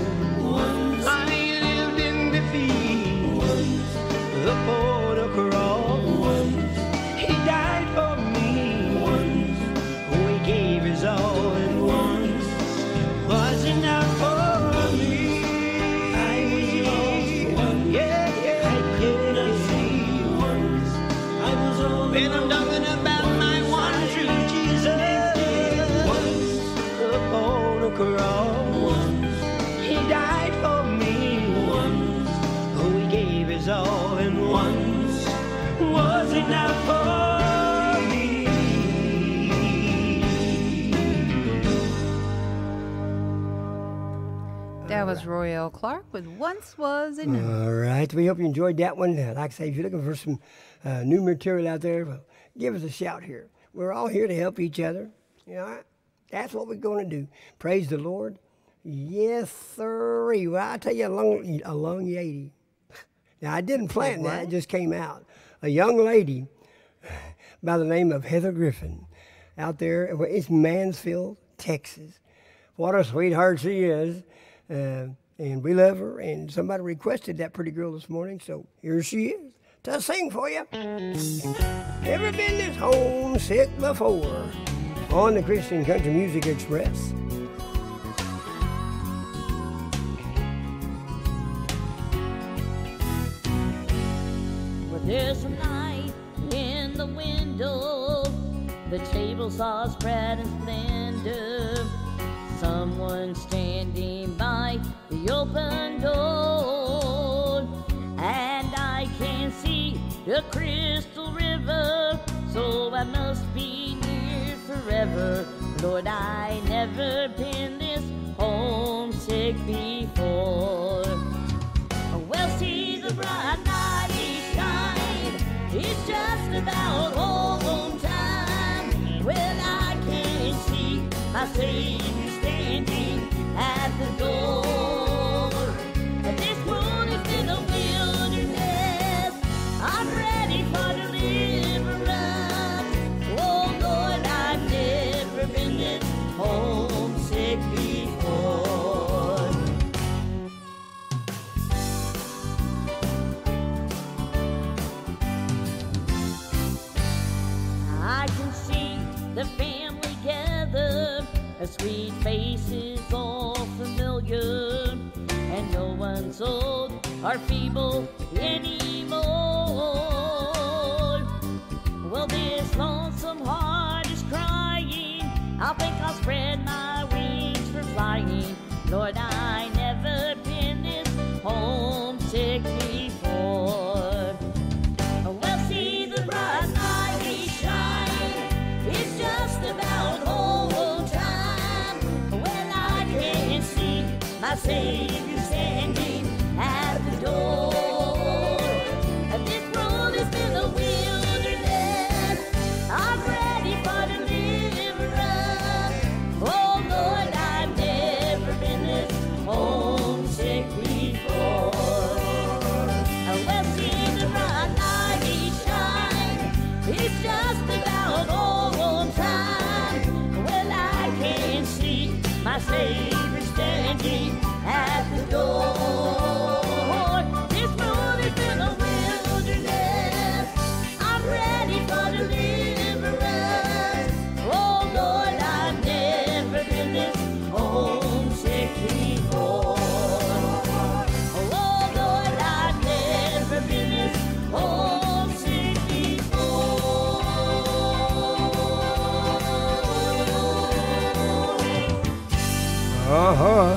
That was Royel Clark with Once Was Enough. All right. We hope you enjoyed that one. Uh, Like I say, if you're looking for some uh, new material out there, well, give us a shout here. We're all here to help each other. You know, that's what we're going to do. Praise the Lord. Yes, sir. Well, I tell you, a long, a long lady. Now, I didn't plan that. It just came out. A young lady by the name of Heather Griffin out there. It's Mansfield, Texas. What a sweetheart she is. Uh, and we love her. And somebody requested that pretty girl this morning. So here she is to sing for you. Ever been this homesick before? On the Christian Country Music Express. Well, there's a light in the window. The tables are spread in splendor. Someone standing by the open door. And I can see the crystal river. So I must be near forever. Lord, I never been this homesick before. Well, see the bright light shine. It's just about home time. Well, I can see my Savior the this world has been a wilderness. I'm ready for deliverance. Oh, Lord, I've never been homesick before. I can see the family gathered, the sweet faces all familiar, and no one's old or feeble anymore. Well, this lonesome heart is crying. I think I'll spread my wings for flying. Lord, I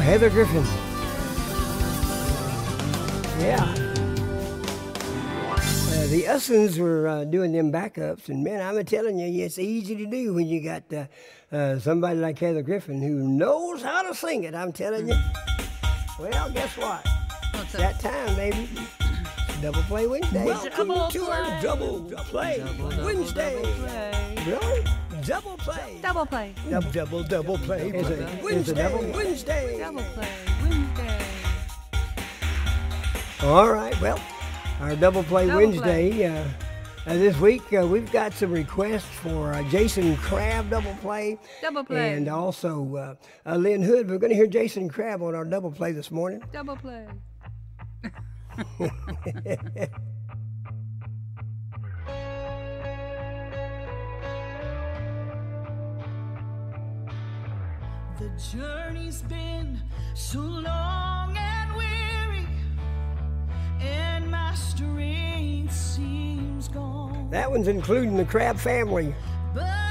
Heather Griffin. Yeah. Uh, the Ussens were uh, doing them backups, and man, I'm telling you, it's easy to do when you got uh, uh, somebody like Heather Griffin who knows how to sing it. I'm telling you. Well, guess what? What's that time, baby. Double Play Wednesday. Welcome Double to our play. Double Play Wednesday. Really? Double Play. Double play. Double, double, double play. It's a, it's a double Wednesday. Double play. Wednesday. All right. Well, our double play Double Wednesday. Uh, uh, this week uh, we've got some requests for uh, Jason Crabb double play. Double play. And also uh, uh, Lynn Hood. We're going to hear Jason Crabb on our double play this morning. Double play. <laughs> <laughs> The journey's been so long and weary, and my strength seems gone. That one's including the Crabb family. But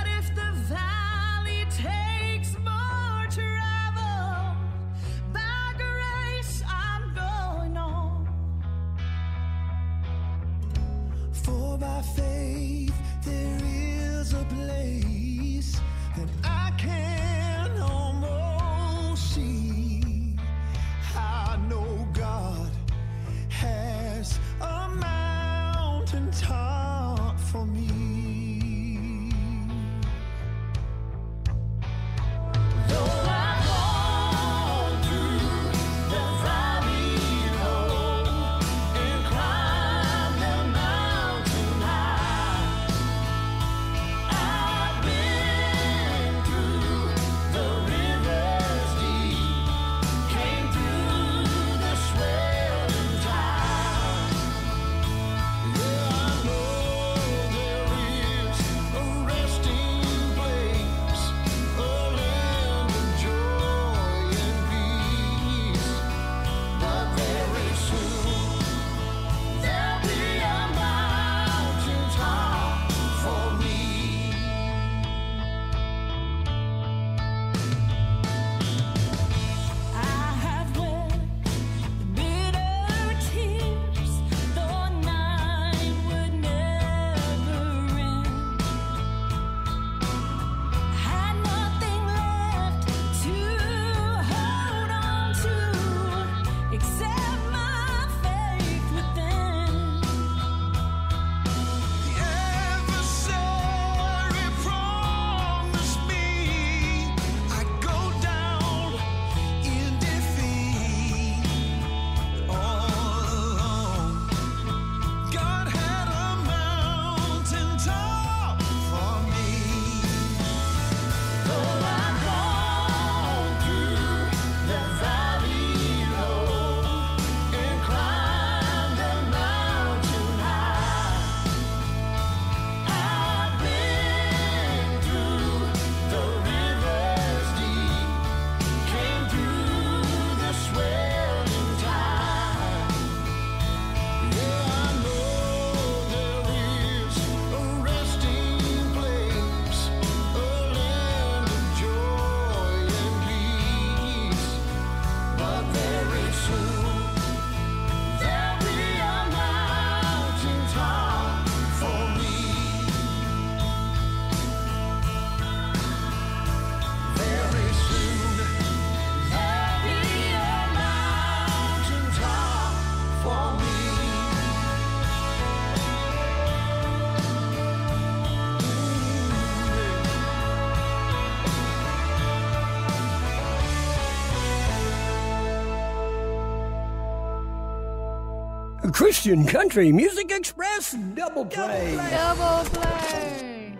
Christian Country Music Express Double Play. Double play.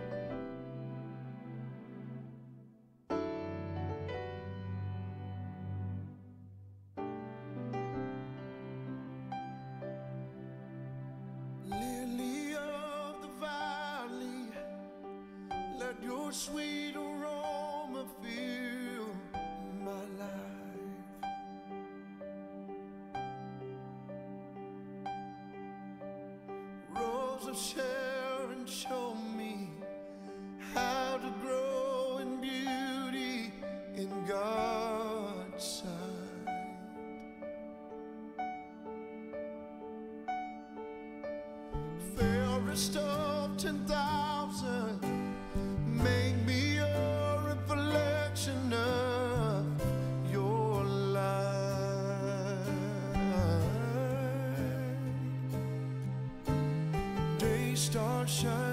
Lily of the valley, let your sweet of shame. sure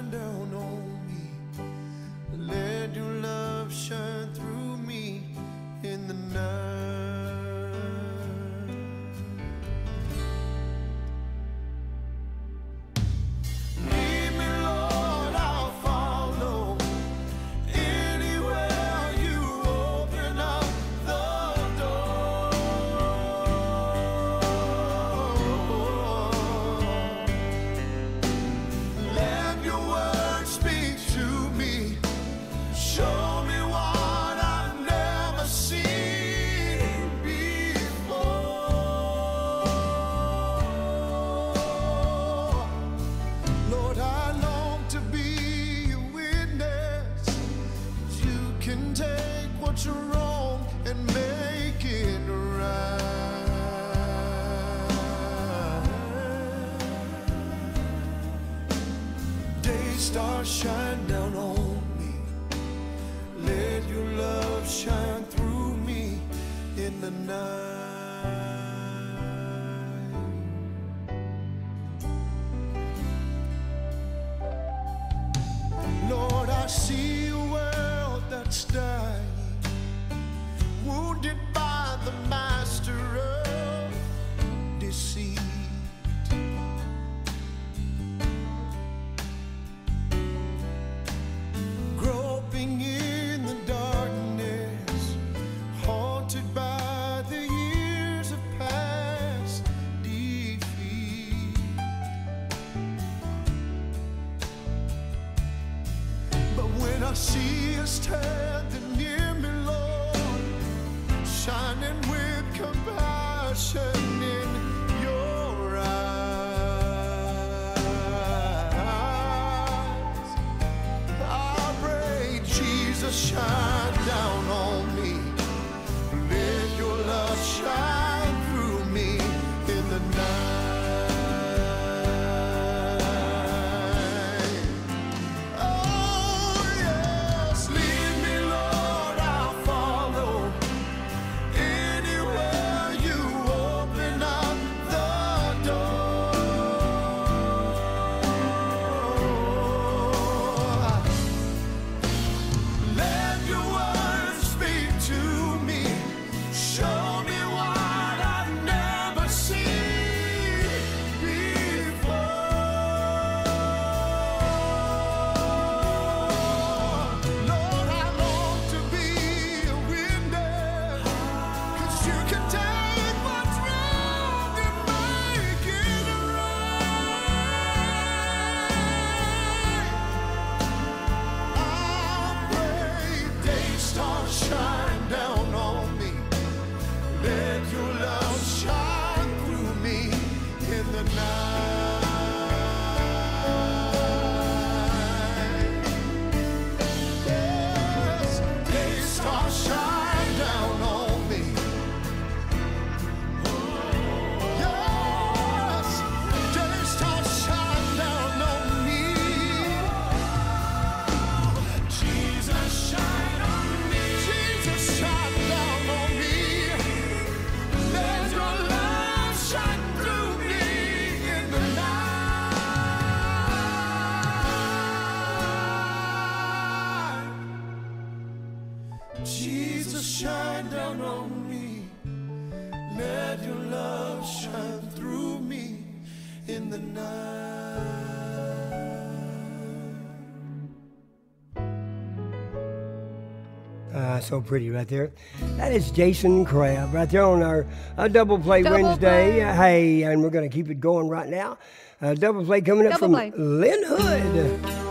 so pretty right there. That is Jason Crabb right there on our Double Play double Wednesday. Play. Uh, hey, and we're going to keep it going right now. Uh, double Play coming up double from play. Lynn Hood.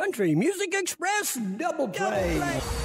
Country Music Express Double Play. Shackled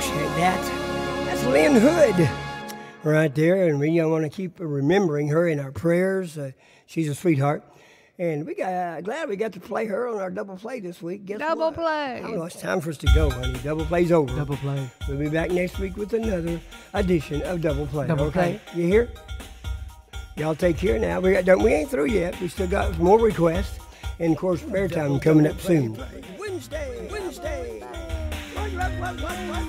All right, folks, that, that's Lynn Hood right there, and we want to keep remembering her in our prayers. Uh, she's a sweetheart. And we got glad we got to play her on our double play this week. Guess Double what? play. Oh, it's time for us to go, honey. Double play's over. Double play. We'll be back next week with another edition of Double Play. Double okay, you hear? Y'all take care now. We got, don't, we ain't through yet. We still got more requests, and of course, prayer time coming up soon. Wednesday, Wednesday. What,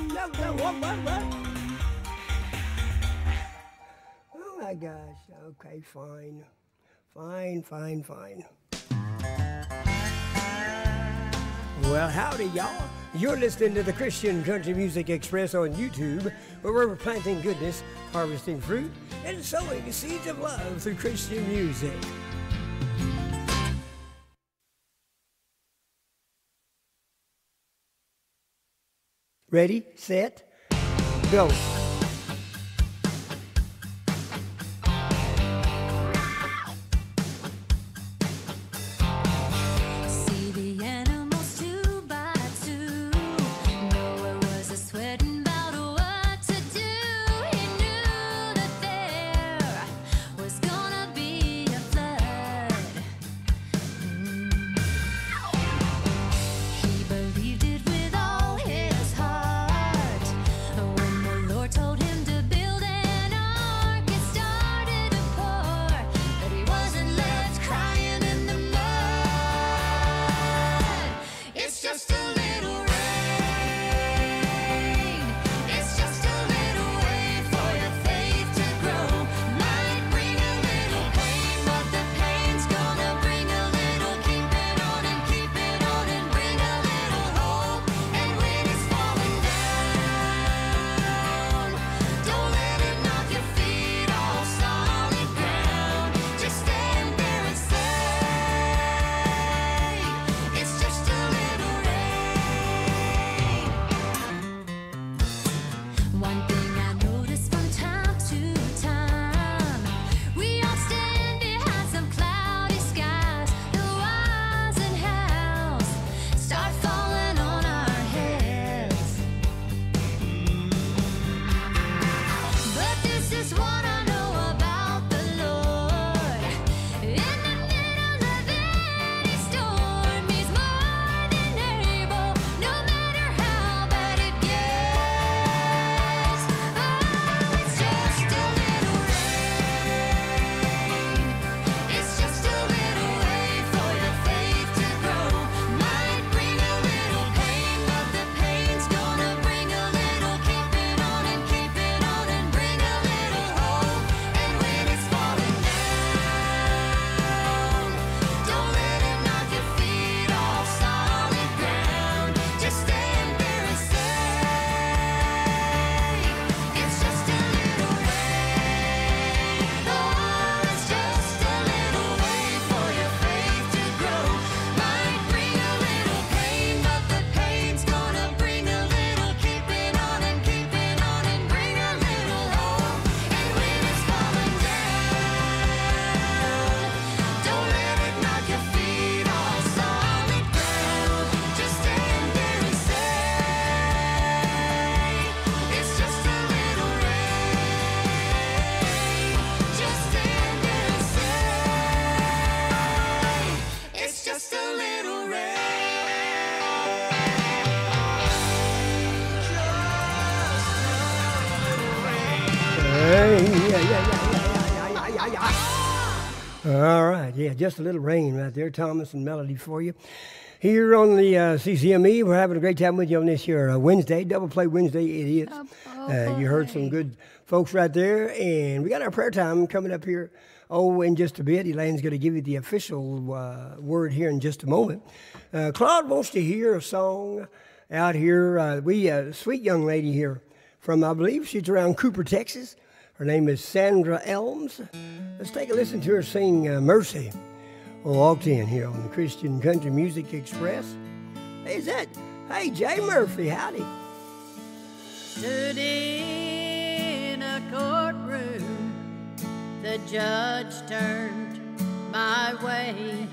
Oh my gosh. Okay, fine, fine, fine, fine. Well, howdy, y'all. You're listening to the Christian Country Music Express on YouTube, where we're planting goodness, harvesting fruit, and sowing seeds of love through Christian music. Ready, set, go. Yeah. All right, yeah, just a little rain right there, Thomas and Melody for you. Here on the uh, CCME, we're having a great time with you on this here uh, Wednesday, Double Play Wednesday it is. Uh, you heard some good folks right there, and we got our prayer time coming up here. Oh, in just a bit, Elaine's going to give you the official uh, word here in just a moment. Uh, Claude wants to hear a song out here. Uh, we, a sweet young lady here from, I believe she's around Cooper, Texas. Her name is Sandra Elms. Let's take a listen to her sing uh, Mercy. We walked in here on the Christian Country Music Express. Hey, is that? Hey, Jay Murphy, howdy. Stood in a courtroom, the judge turned my way.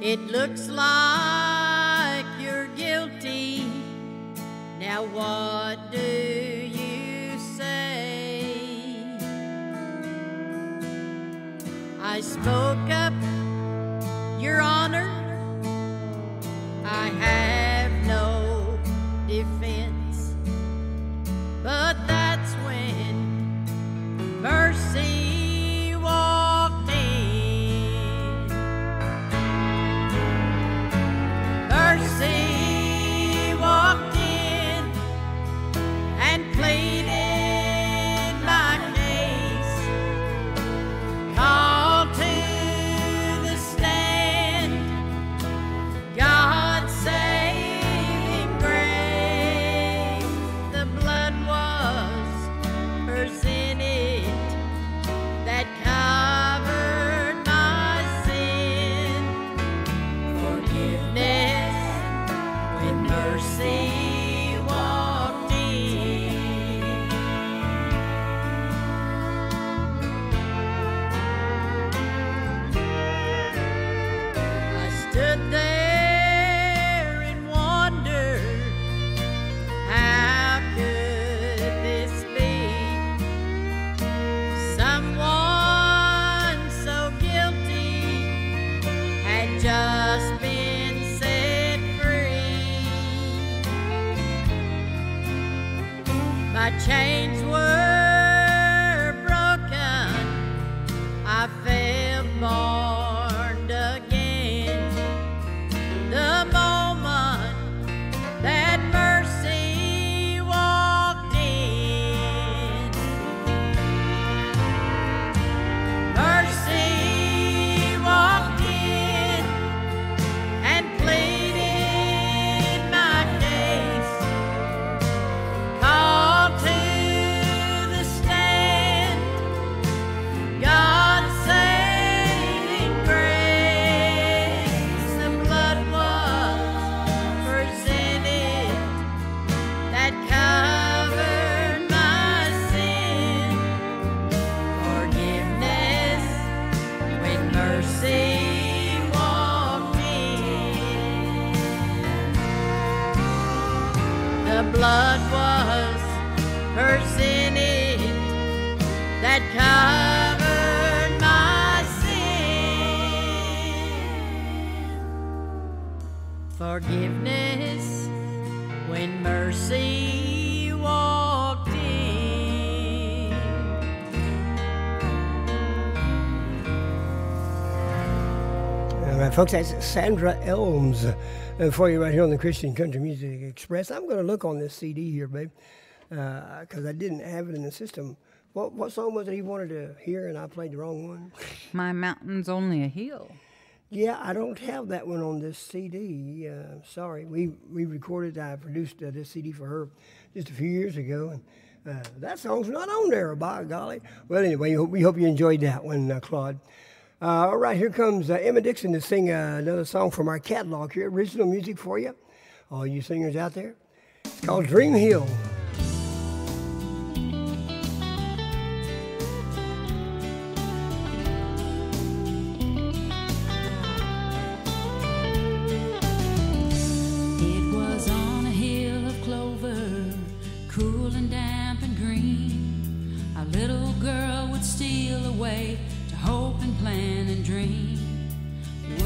It looks like you're guilty. Now, what do I spoke up, folks, that's Sandra Elms uh, for you right here on the Christian Country Music Express. I'm going to look on this CD here, babe, because I didn't have it in the system. What, what song was it he wanted to hear and I played the wrong one? My mountain's only a hill. Yeah, I don't have that one on this CD. Uh, sorry, we we recorded. I produced uh, this CD for her just a few years ago, and uh, that song's not on there. By golly. Well, anyway, we hope you enjoyed that one, uh, Claude. Uh, all right, here comes uh, Emma Dixon to sing uh, another song from our catalog here. Original music for you, all you singers out there. It's called Dream Hill.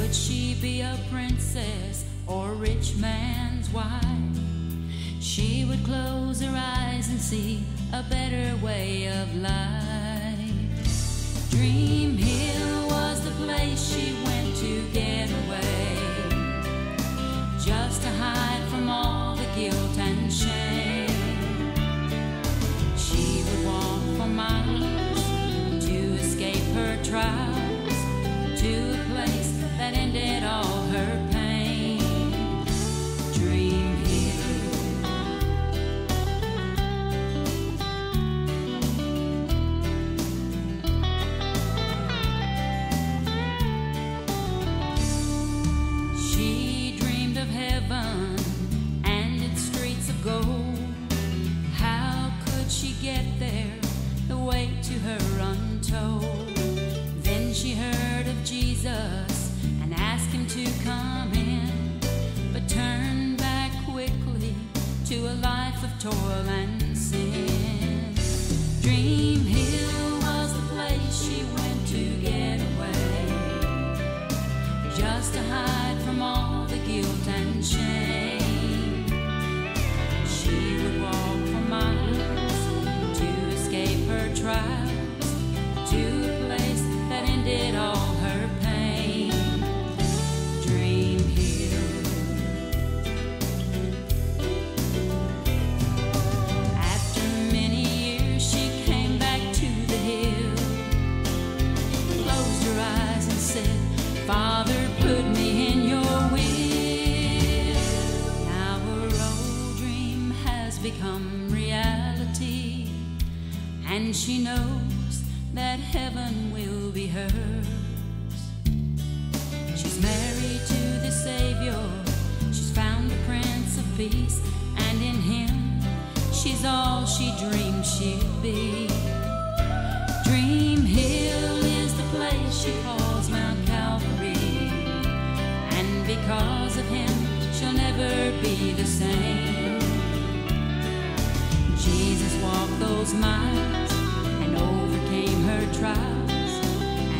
Would she be a princess or a rich man's wife? She would close her eyes and see a better way of life. Dream Hill was the place she went to get away, her untold. Then she heard of Jesus and asked him to come in, but turned back quickly to a life of toil and sin. Dream Hill was the place she went to get away just to hide from all the guilt and shame. She would walk for miles to escape her trials, all her pain. Dream. After many years, she came back to the hill closed her eyes and said, Father, put me in your will. Now her old dream has become reality, and she knows that heaven will be hers. She's married to the Savior, she's found the Prince of Peace, and in Him, she's all she dreamed she'd be. Dream Hill is the place she calls Mount Calvary. And because of him, she'll never be the same. Jesus walked those miles and overcame her trials.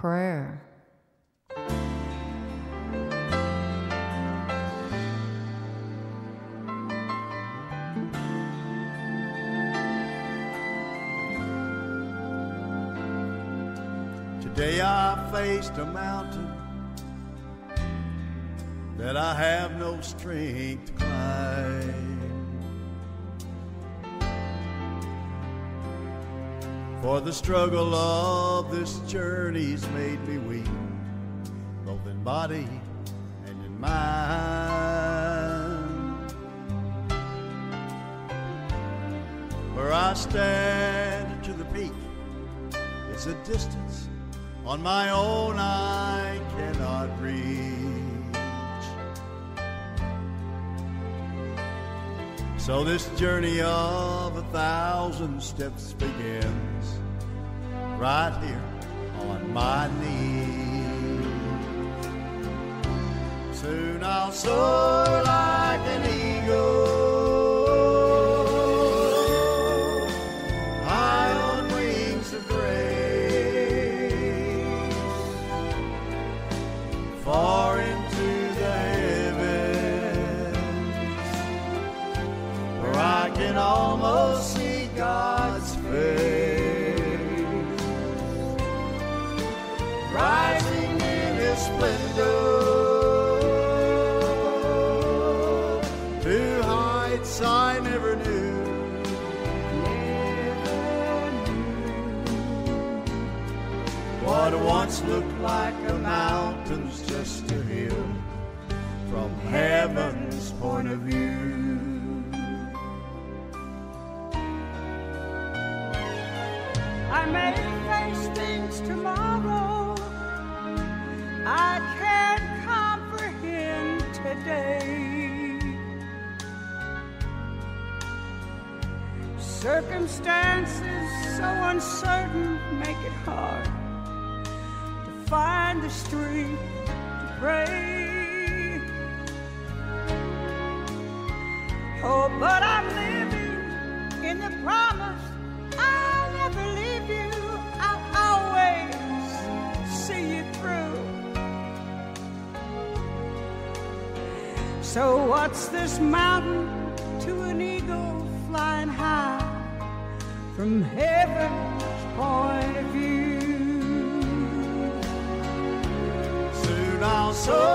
prayer. Today I faced a mountain that I have no strength to climb. For the struggle of this journey's made me weak, both in body and in mind. Where I stand to the peak, it's a distance on my own I cannot reach. So this journey of a thousand steps begins right here on my knees. Soon I'll soar Circumstances so uncertain make it hard to find the strength to pray. Oh, but I'm living in the promise I'll never leave you. I'll always see you through. So, what's this mountain from heaven's point of view? Soon I'll soar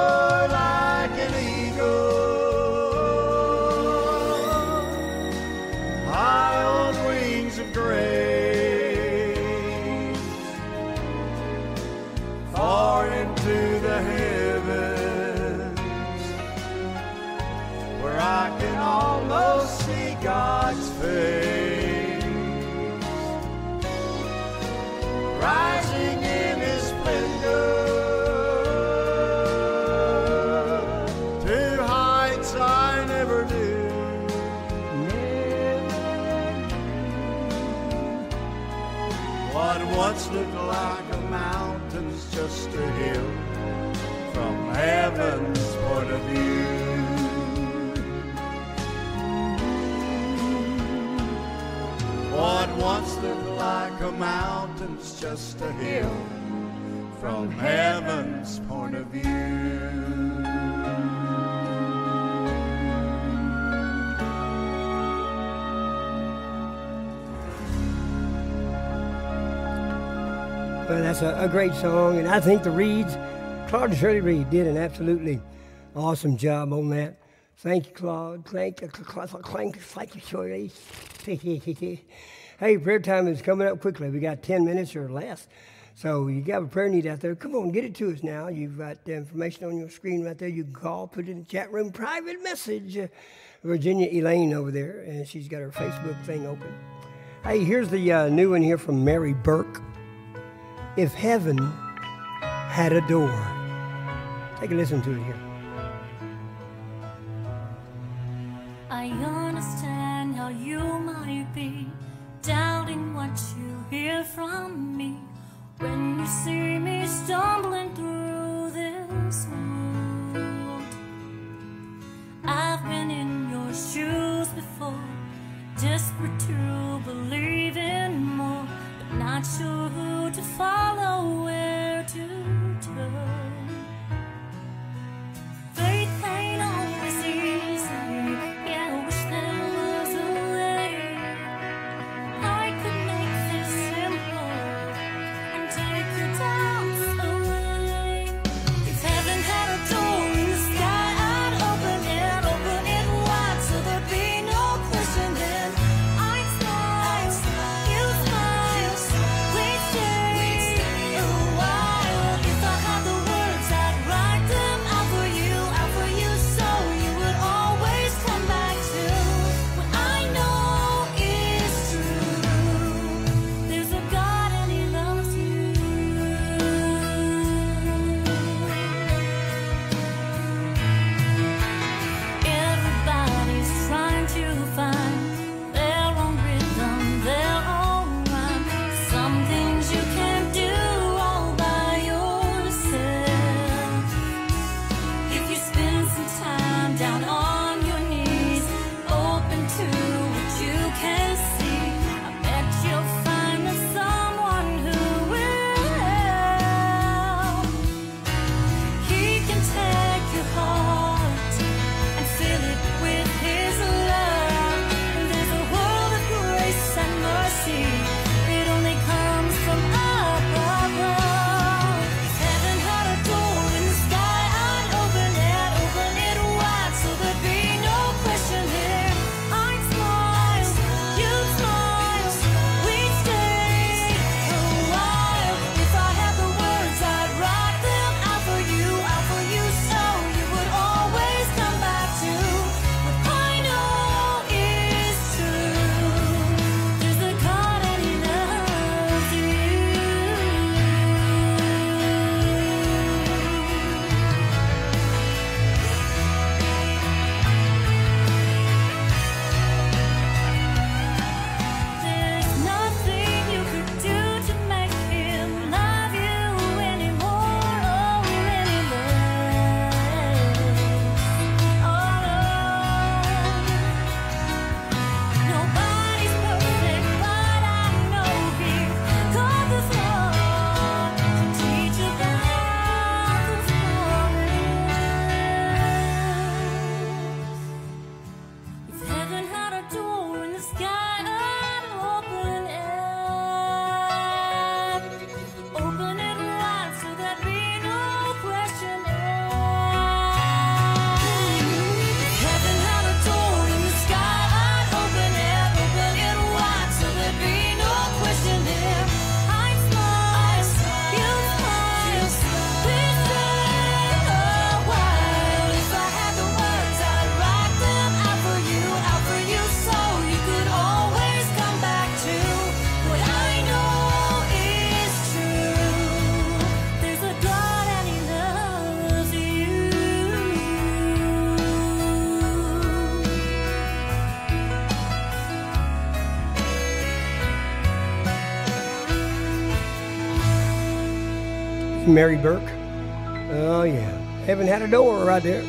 mountain's just a hill from heaven's point of view. Well, that's a, a great song, and I think the Reeds, Claude and Shirley Reed, did an absolutely awesome job on that. Thank you, Claude. Thank you, Claude. Thank you, Shirley. Hey, prayer time is coming up quickly. We got 10 minutes or less. So you got a prayer need out there. Come on, get it to us now. You've got the information on your screen right there. You can call, put it in the chat room, private message. Uh, Virginia Elaine over there, and she's got her Facebook thing open. Hey, here's the uh, new one here from Mary Burke. If heaven had a door. Take a listen to it here. I doubting what you hear from me. When you see me stumbling Mary Burke. Oh, yeah. Heaven had a door right there.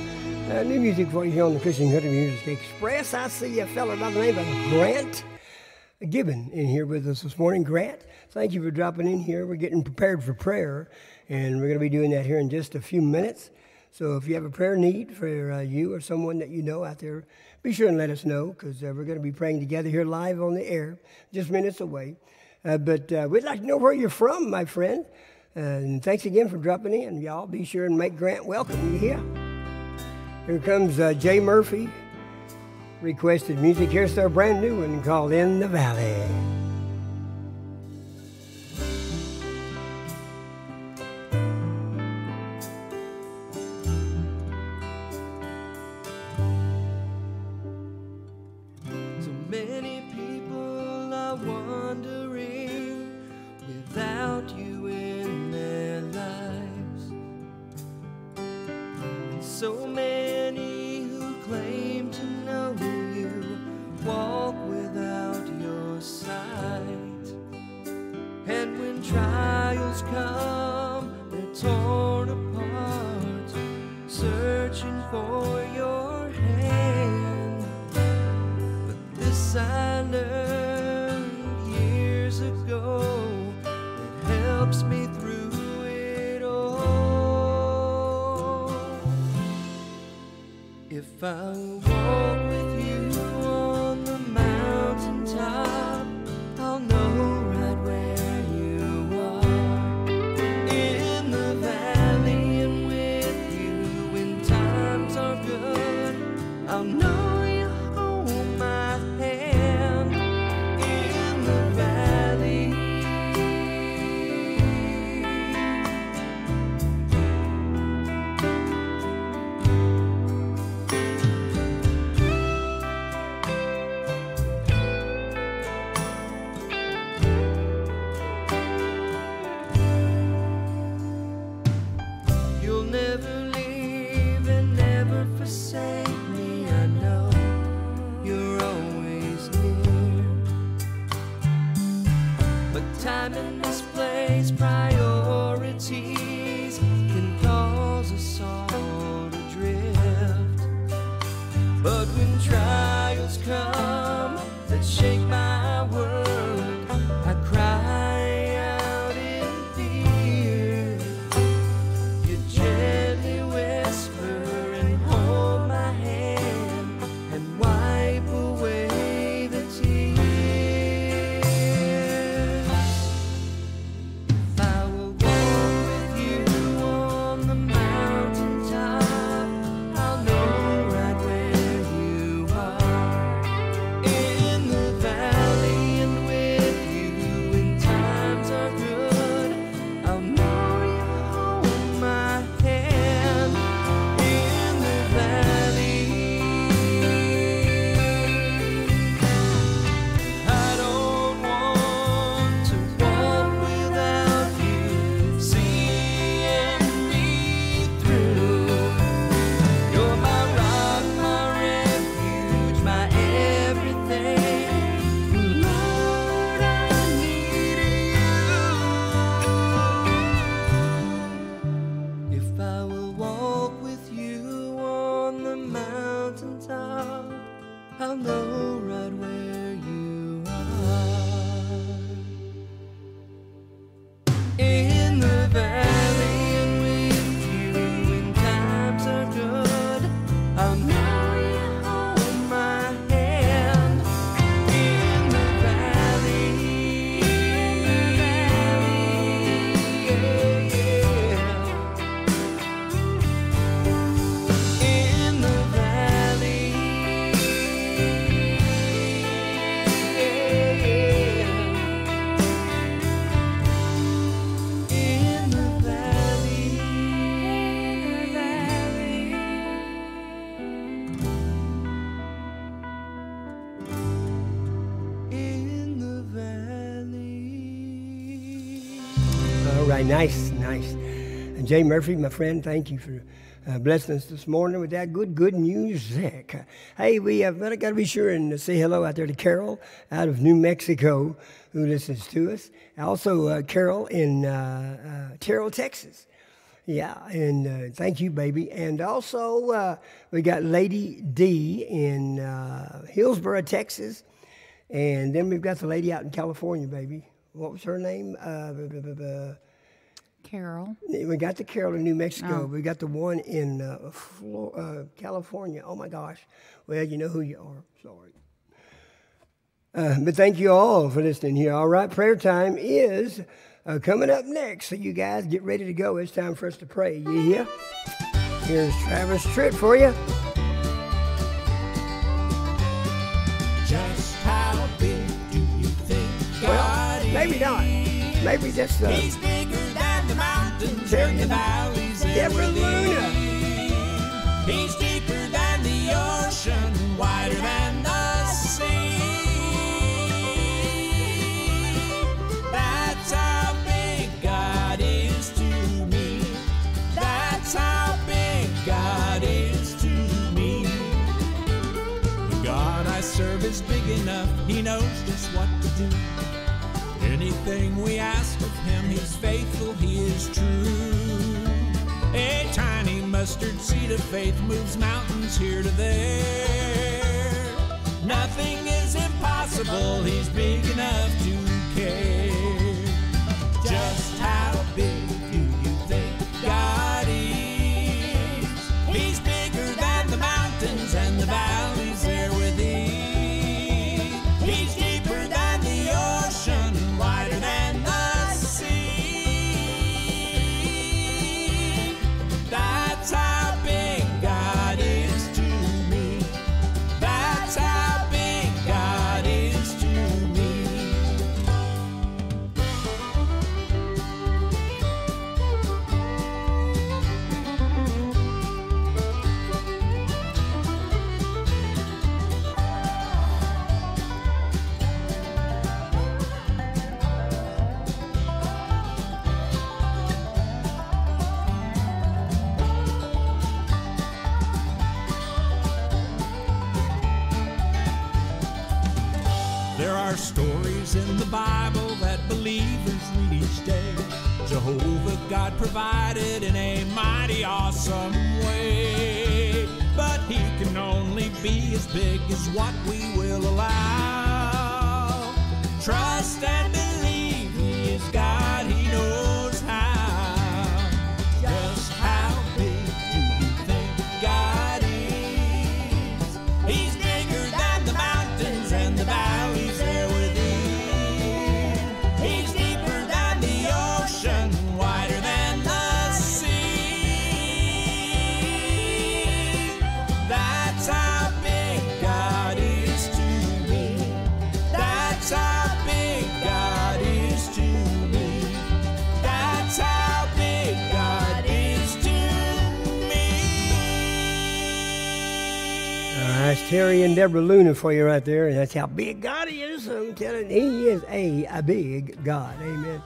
Uh, new music for you here on the Christian Country Music Express. I see a fella by the name of Grant Gibbon in here with us this morning. Grant, thank you for dropping in here. We're getting prepared for prayer, and we're going to be doing that here in just a few minutes. So if you have a prayer need for uh, you or someone that you know out there, be sure and let us know because uh, we're going to be praying together here live on the air, just minutes away. Uh, but uh, we'd like to know where you're from, my friend. And thanks again for dropping in. Y'all be sure and make Grant welcome. You hear? Here comes uh, Jay Murphy. Requested music. Here's their brand new one called In the Valley. Jay Murphy, my friend, thank you for uh, blessing us this morning with that good, good music. Hey, we have got to be sure and say hello out there to Carol out of New Mexico who listens to us. Also, uh, Carol in uh, uh, Terrell, Texas. Yeah, and uh, thank you, baby. And also, uh, we got Lady D in Hillsboro, Texas. And then we've got the lady out in California, baby. What was her name? Carol. we got the Carol in New Mexico. Oh. We got the one in uh, Flo- uh, California. Oh my gosh. Well, you know who you are. Sorry. Uh, but thank you all for listening here. All right, prayer time is uh, coming up next. So you guys get ready to go. It's time for us to pray. You hear? Here's Travis Tritt for you. Just how big do you think God Well, maybe not. Maybe that's uh, He's bigger the mountains and the valleys Deborah Luna. He's deeper than the ocean, wider than the sea. That's how big God is to me. That's how big God is to me. The God I serve is big enough, He knows just what to do. Anything we ask of Him, He's faithful, He is true. A tiny mustard seed of faith moves mountains here to there. Nothing is impossible, He's big enough to care. Just how big are stories in the Bible that believers read each day. Jehovah God provided in a mighty awesome way. But He can only be as big as what we will allow. Trust and believe Terry and Deborah Luna for you right there, and that's how big God is. I'm telling you, He is a, a big God. Amen.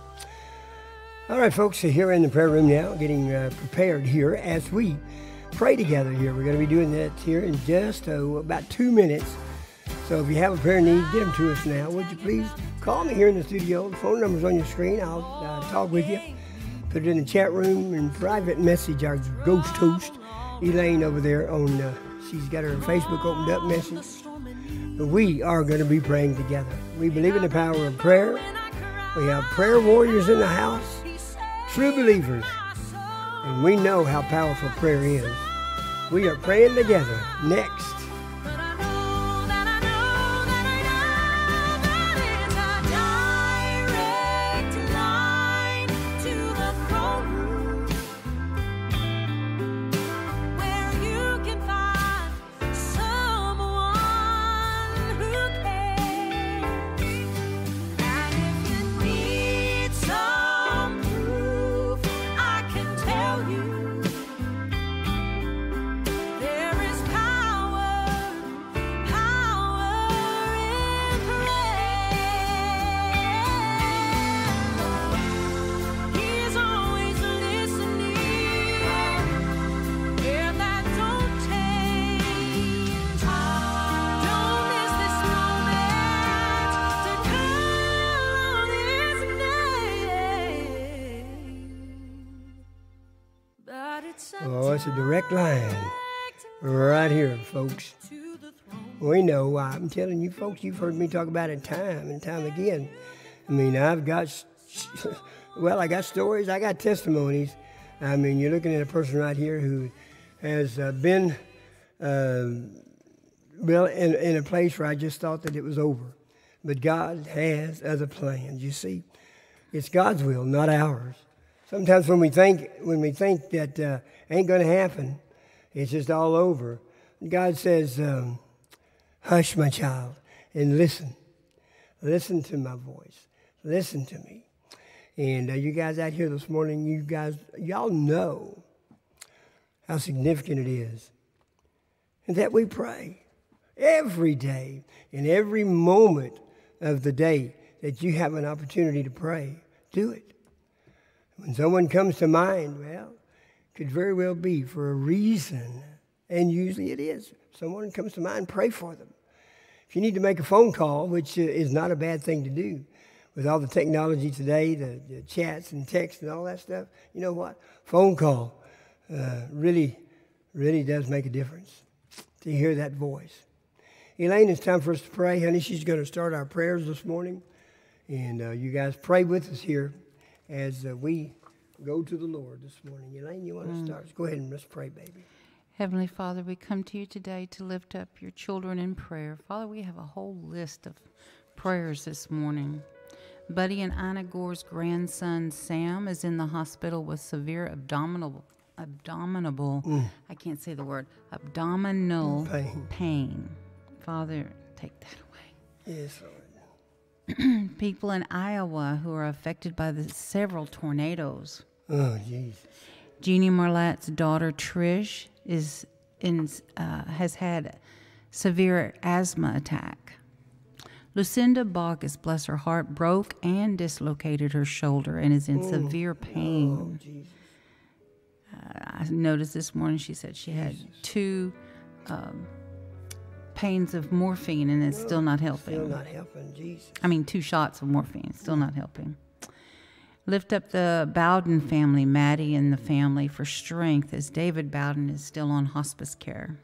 All right, folks, so here in the prayer room now, getting uh, prepared here as we pray together here. We're going to be doing that here in just uh, about two minutes. So if you have a prayer need, get them to us now. Would you please call me here in the studio? The phone number's on your screen. I'll uh, talk with you. Put it in the chat room and private message our ghost host, Elaine over there on, uh, she's got her Facebook opened up message. We are going to be praying together. We believe in the power of prayer. We have prayer warriors in the house, true believers, and we know how powerful prayer is. We are praying together next. We know. I'm telling you, folks, you've heard me talk about it time and time again. I mean, I've got, <laughs> well, I got stories, I got testimonies. I mean, you're looking at a person right here who has uh, been, uh, well, in, in a place where I just thought that it was over. But God has other plans. You see, it's God's will, not ours. Sometimes when we think when we think that uh, ain't going to happen, it's just all over. God says, um, "Hush, my child, and listen. Listen to my voice. Listen to me." And uh, you guys out here this morning, you guys, y'all know how significant it is, and that we pray every day, in every moment of the day that you have an opportunity to pray. Do it. When someone comes to mind, well, could very well be for a reason, and usually it is. Someone comes to mind, pray for them. If you need to make a phone call, which uh, is not a bad thing to do, with all the technology today, the, the chats and texts and all that stuff, you know what? Phone call uh, really, really does make a difference to hear that voice. Elaine, it's time for us to pray, honey. She's going to start our prayers this morning. And uh, you guys pray with us here as uh, we go to the Lord this morning. Elaine, you want to Mm. start? Go ahead and let's pray, baby. Heavenly Father, we come to you today to lift up your children in prayer. Father, we have a whole list of prayers this morning. Buddy and Ina Gore's grandson Sam is in the hospital with severe abdominal abdominal Mm. I can't say the word abdominal Pain. pain. Father, take that away. Yes, Lord. <clears throat> People in Iowa who are affected by the several tornadoes. Oh, Jesus. Jeannie Marlatte's daughter Trish is in uh, has had severe asthma attack. Lucinda Baucus, bless her heart, broke and dislocated her shoulder and is in Mm. severe pain. Oh, Uh, I noticed this morning she said she had two um, pains of morphine and it's still not helping. Still not helping, Jesus. I mean, two shots of morphine, still not helping. Lift up the Bowden family, Maddie and the family, for strength as David Bowden is still on hospice care.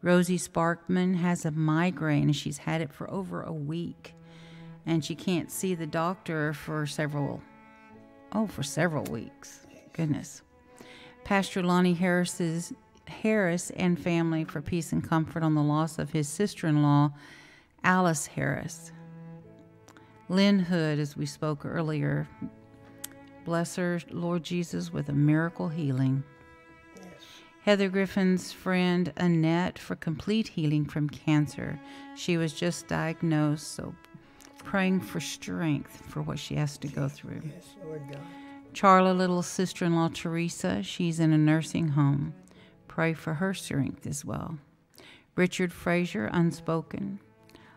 Rosie Sparkman has a migraine and she's had it for over a week. And she can't see the doctor for several, oh, for several weeks. Goodness. Pastor Lonnie Harris's Harris and family for peace and comfort on the loss of his sister-in-law, Alice Harris. Lynn Hood, as we spoke earlier, bless her, Lord Jesus, with a miracle healing. Heather Griffin's friend Annette for complete healing from cancer. She was just diagnosed, so praying for strength for what she has to go through. Yes, Lord God. Charla little sister-in-law Teresa, she's in a nursing home. Pray for her strength as well. Richard Frazier, unspoken.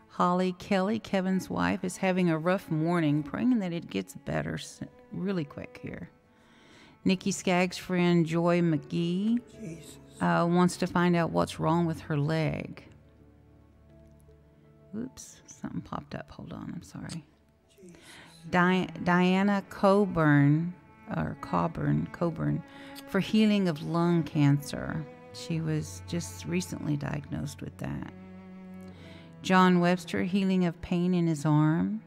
Holly Kelly, Kevin's wife, is having a rough morning, praying that it gets better s- really quick here. Nikki Skaggs' friend Joy McGee uh, wants to find out what's wrong with her leg. Oops, something popped up. Hold on, I'm sorry. Di- Diana Coburn, or Coburn, Coburn, for healing of lung cancer. She was just recently diagnosed with that. John Webster, healing of pain in his arm.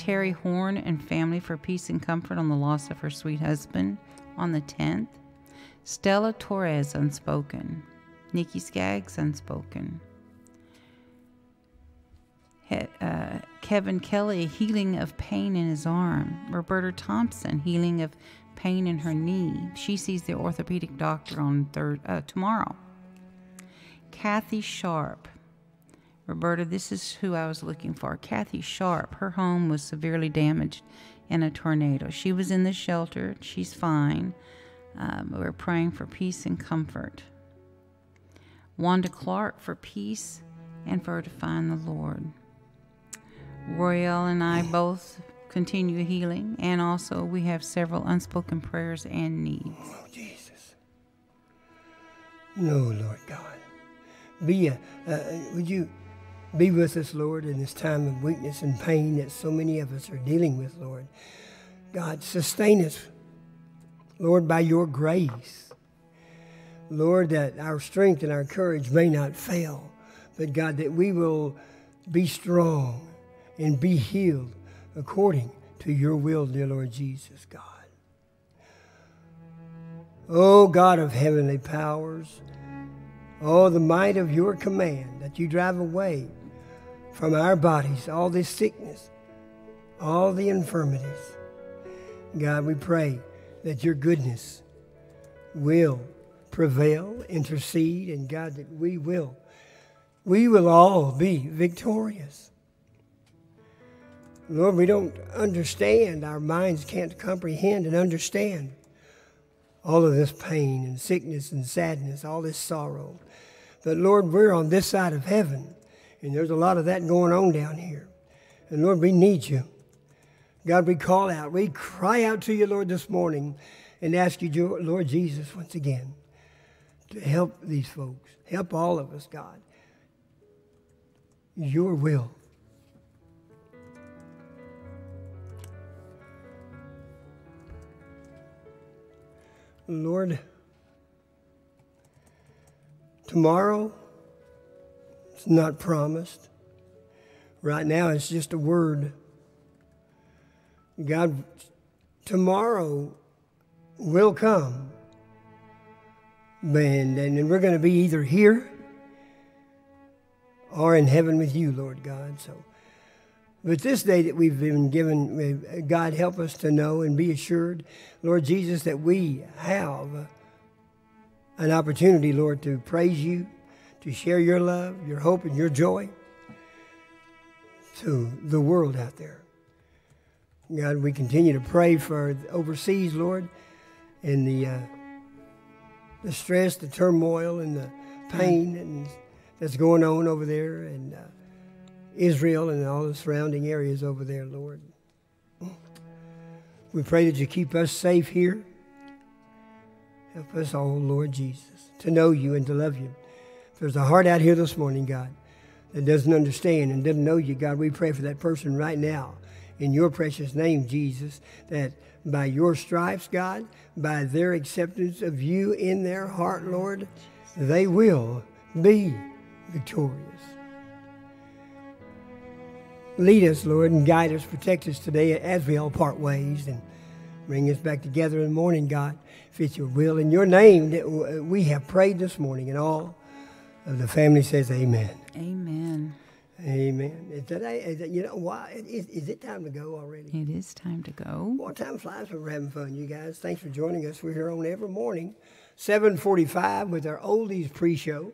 Terry Horn and family for peace and comfort on the loss of her sweet husband on the 10th. Stella Torres, unspoken. Nikki Skaggs, unspoken. He- uh, Kevin Kelly, healing of pain in his arm. Roberta Thompson, healing of pain in her knee. She sees the orthopedic doctor on third uh, tomorrow. Kathy Sharp. Roberta, this is who I was looking for. Kathy Sharp. Her home was severely damaged in a tornado. She was in the shelter. She's fine. Um, we're praying for peace and comfort. Wanda Clark for peace and for her to find the Lord. Royel and I both continue healing, and also we have several unspoken prayers and needs. Oh, Jesus. No, Lord God. Be a, uh, would you be with us, Lord, in this time of weakness and pain that so many of us are dealing with, Lord. God, sustain us, Lord, by your grace. Lord, that our strength and our courage may not fail, but God, that we will be strong and be healed according to your will, dear Lord Jesus, God. Oh, God of heavenly powers, oh, the might of your command that you drive away from our bodies all this sickness, all the infirmities. God, we pray that your goodness will prevail, intercede, and God, that we will, we will all be victorious. Lord, we don't understand, our minds can't comprehend and understand all of this pain and sickness and sadness, all this sorrow. But Lord, we're on this side of heaven, and there's a lot of that going on down here. And Lord, we need you. God, we call out, we cry out to you, Lord, this morning and ask you, Lord Jesus, once again, to help these folks. Help all of us, God. Your will. Lord, tomorrow it's not promised. Right now it's just a word. God, tomorrow will come. And, and we're going to be either here or in heaven with you, Lord God. So, but this day that we've been given, God help us to know and be assured, Lord Jesus, that we have an opportunity, Lord, to praise you, to share your love, your hope, and your joy to the world out there. God, we continue to pray for overseas, Lord, and the uh, the stress, the turmoil, and the pain and that's going on over there, and uh, Israel and all the surrounding areas over there, Lord. We pray that you keep us safe here. Help us all, Lord Jesus, to know you and to love you. There's a heart out here this morning, God, that doesn't understand and doesn't know you, God, we pray for that person right now in your precious name, Jesus, that by your stripes, God, by their acceptance of you in their heart, Lord, they will be victorious. Lead us, Lord, and guide us, protect us today as we all part ways and bring us back together in the morning, God, if it's your will. In your name that we have prayed this morning, and all the family says, Amen. Amen. Amen. Is that, is that, you know, why? Is, is it time to go already? It is time to go. Well, time flies when we're having fun, you guys. Thanks for joining us. We're here on every morning, 745 with our oldies pre-show.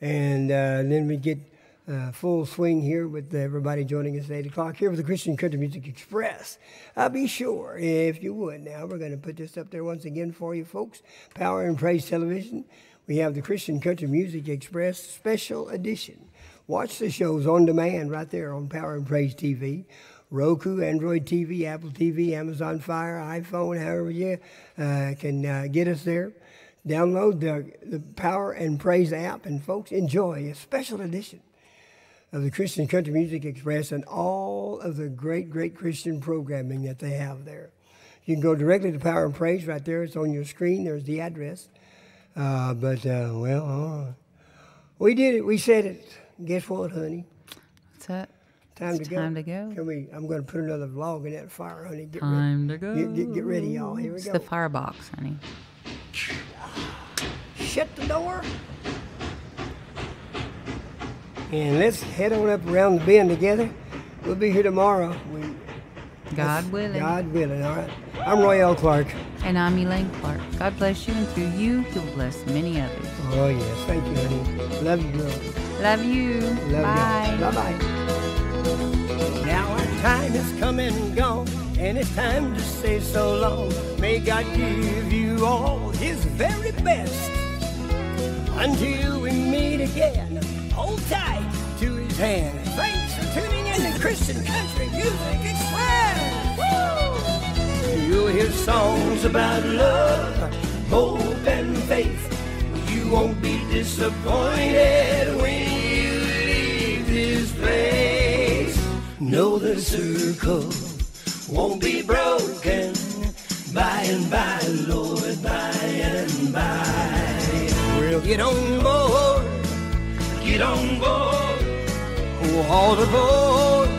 And uh, then we get uh, full swing here with everybody joining us at 8 o'clock here with the Christian Country Music Express. I'll be sure, if you would, now we're going to put this up there once again for you folks. Power and Praise Television. We have the Christian Country Music Express Special Edition. Watch the shows on demand right there on Power and Praise TV. Roku, Android TV, Apple TV, Amazon Fire, iPhone, however you uh, can uh, get us there. Download the, the Power and Praise app, and folks, enjoy a special edition of the Christian Country Music Express and all of the great, great Christian programming that they have there. You can go directly to Power and Praise right there. It's on your screen. There's the address. Uh, but, uh, well, uh, we did it. We said it. Guess what, honey? What's that? Time It's to go. time to go. Can we? I'm going to put another vlog in that fire, honey. Get Time ready. to go. Get, get, get ready, y'all. Here we It's go. the firebox, honey. Shut the door. And let's head on up around the bend together. We'll be here tomorrow. We, God willing. God willing. All right. I'm Royel Clark. And I'm Elaine Clark. God bless you, and through you, He'll bless many others. Oh yes, thank you, honey. Love you, girl. Love you. Love Bye. Bye bye. Now our time is come and gone, and it's time to say so long. May God give you all His very best. Until we meet again, hold tight to His hand. Thanks for tuning in to Christian Country Music Express. Woo! You'll hear songs about love, hope, and faith. You won't be disappointed when you leave this place. Know the circle won't be broken by and by, Lord, by and by. Well, get on board. Get on board. Oh, all aboard.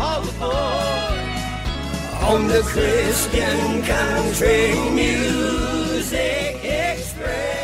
All aboard. On the Christian Country Music Express.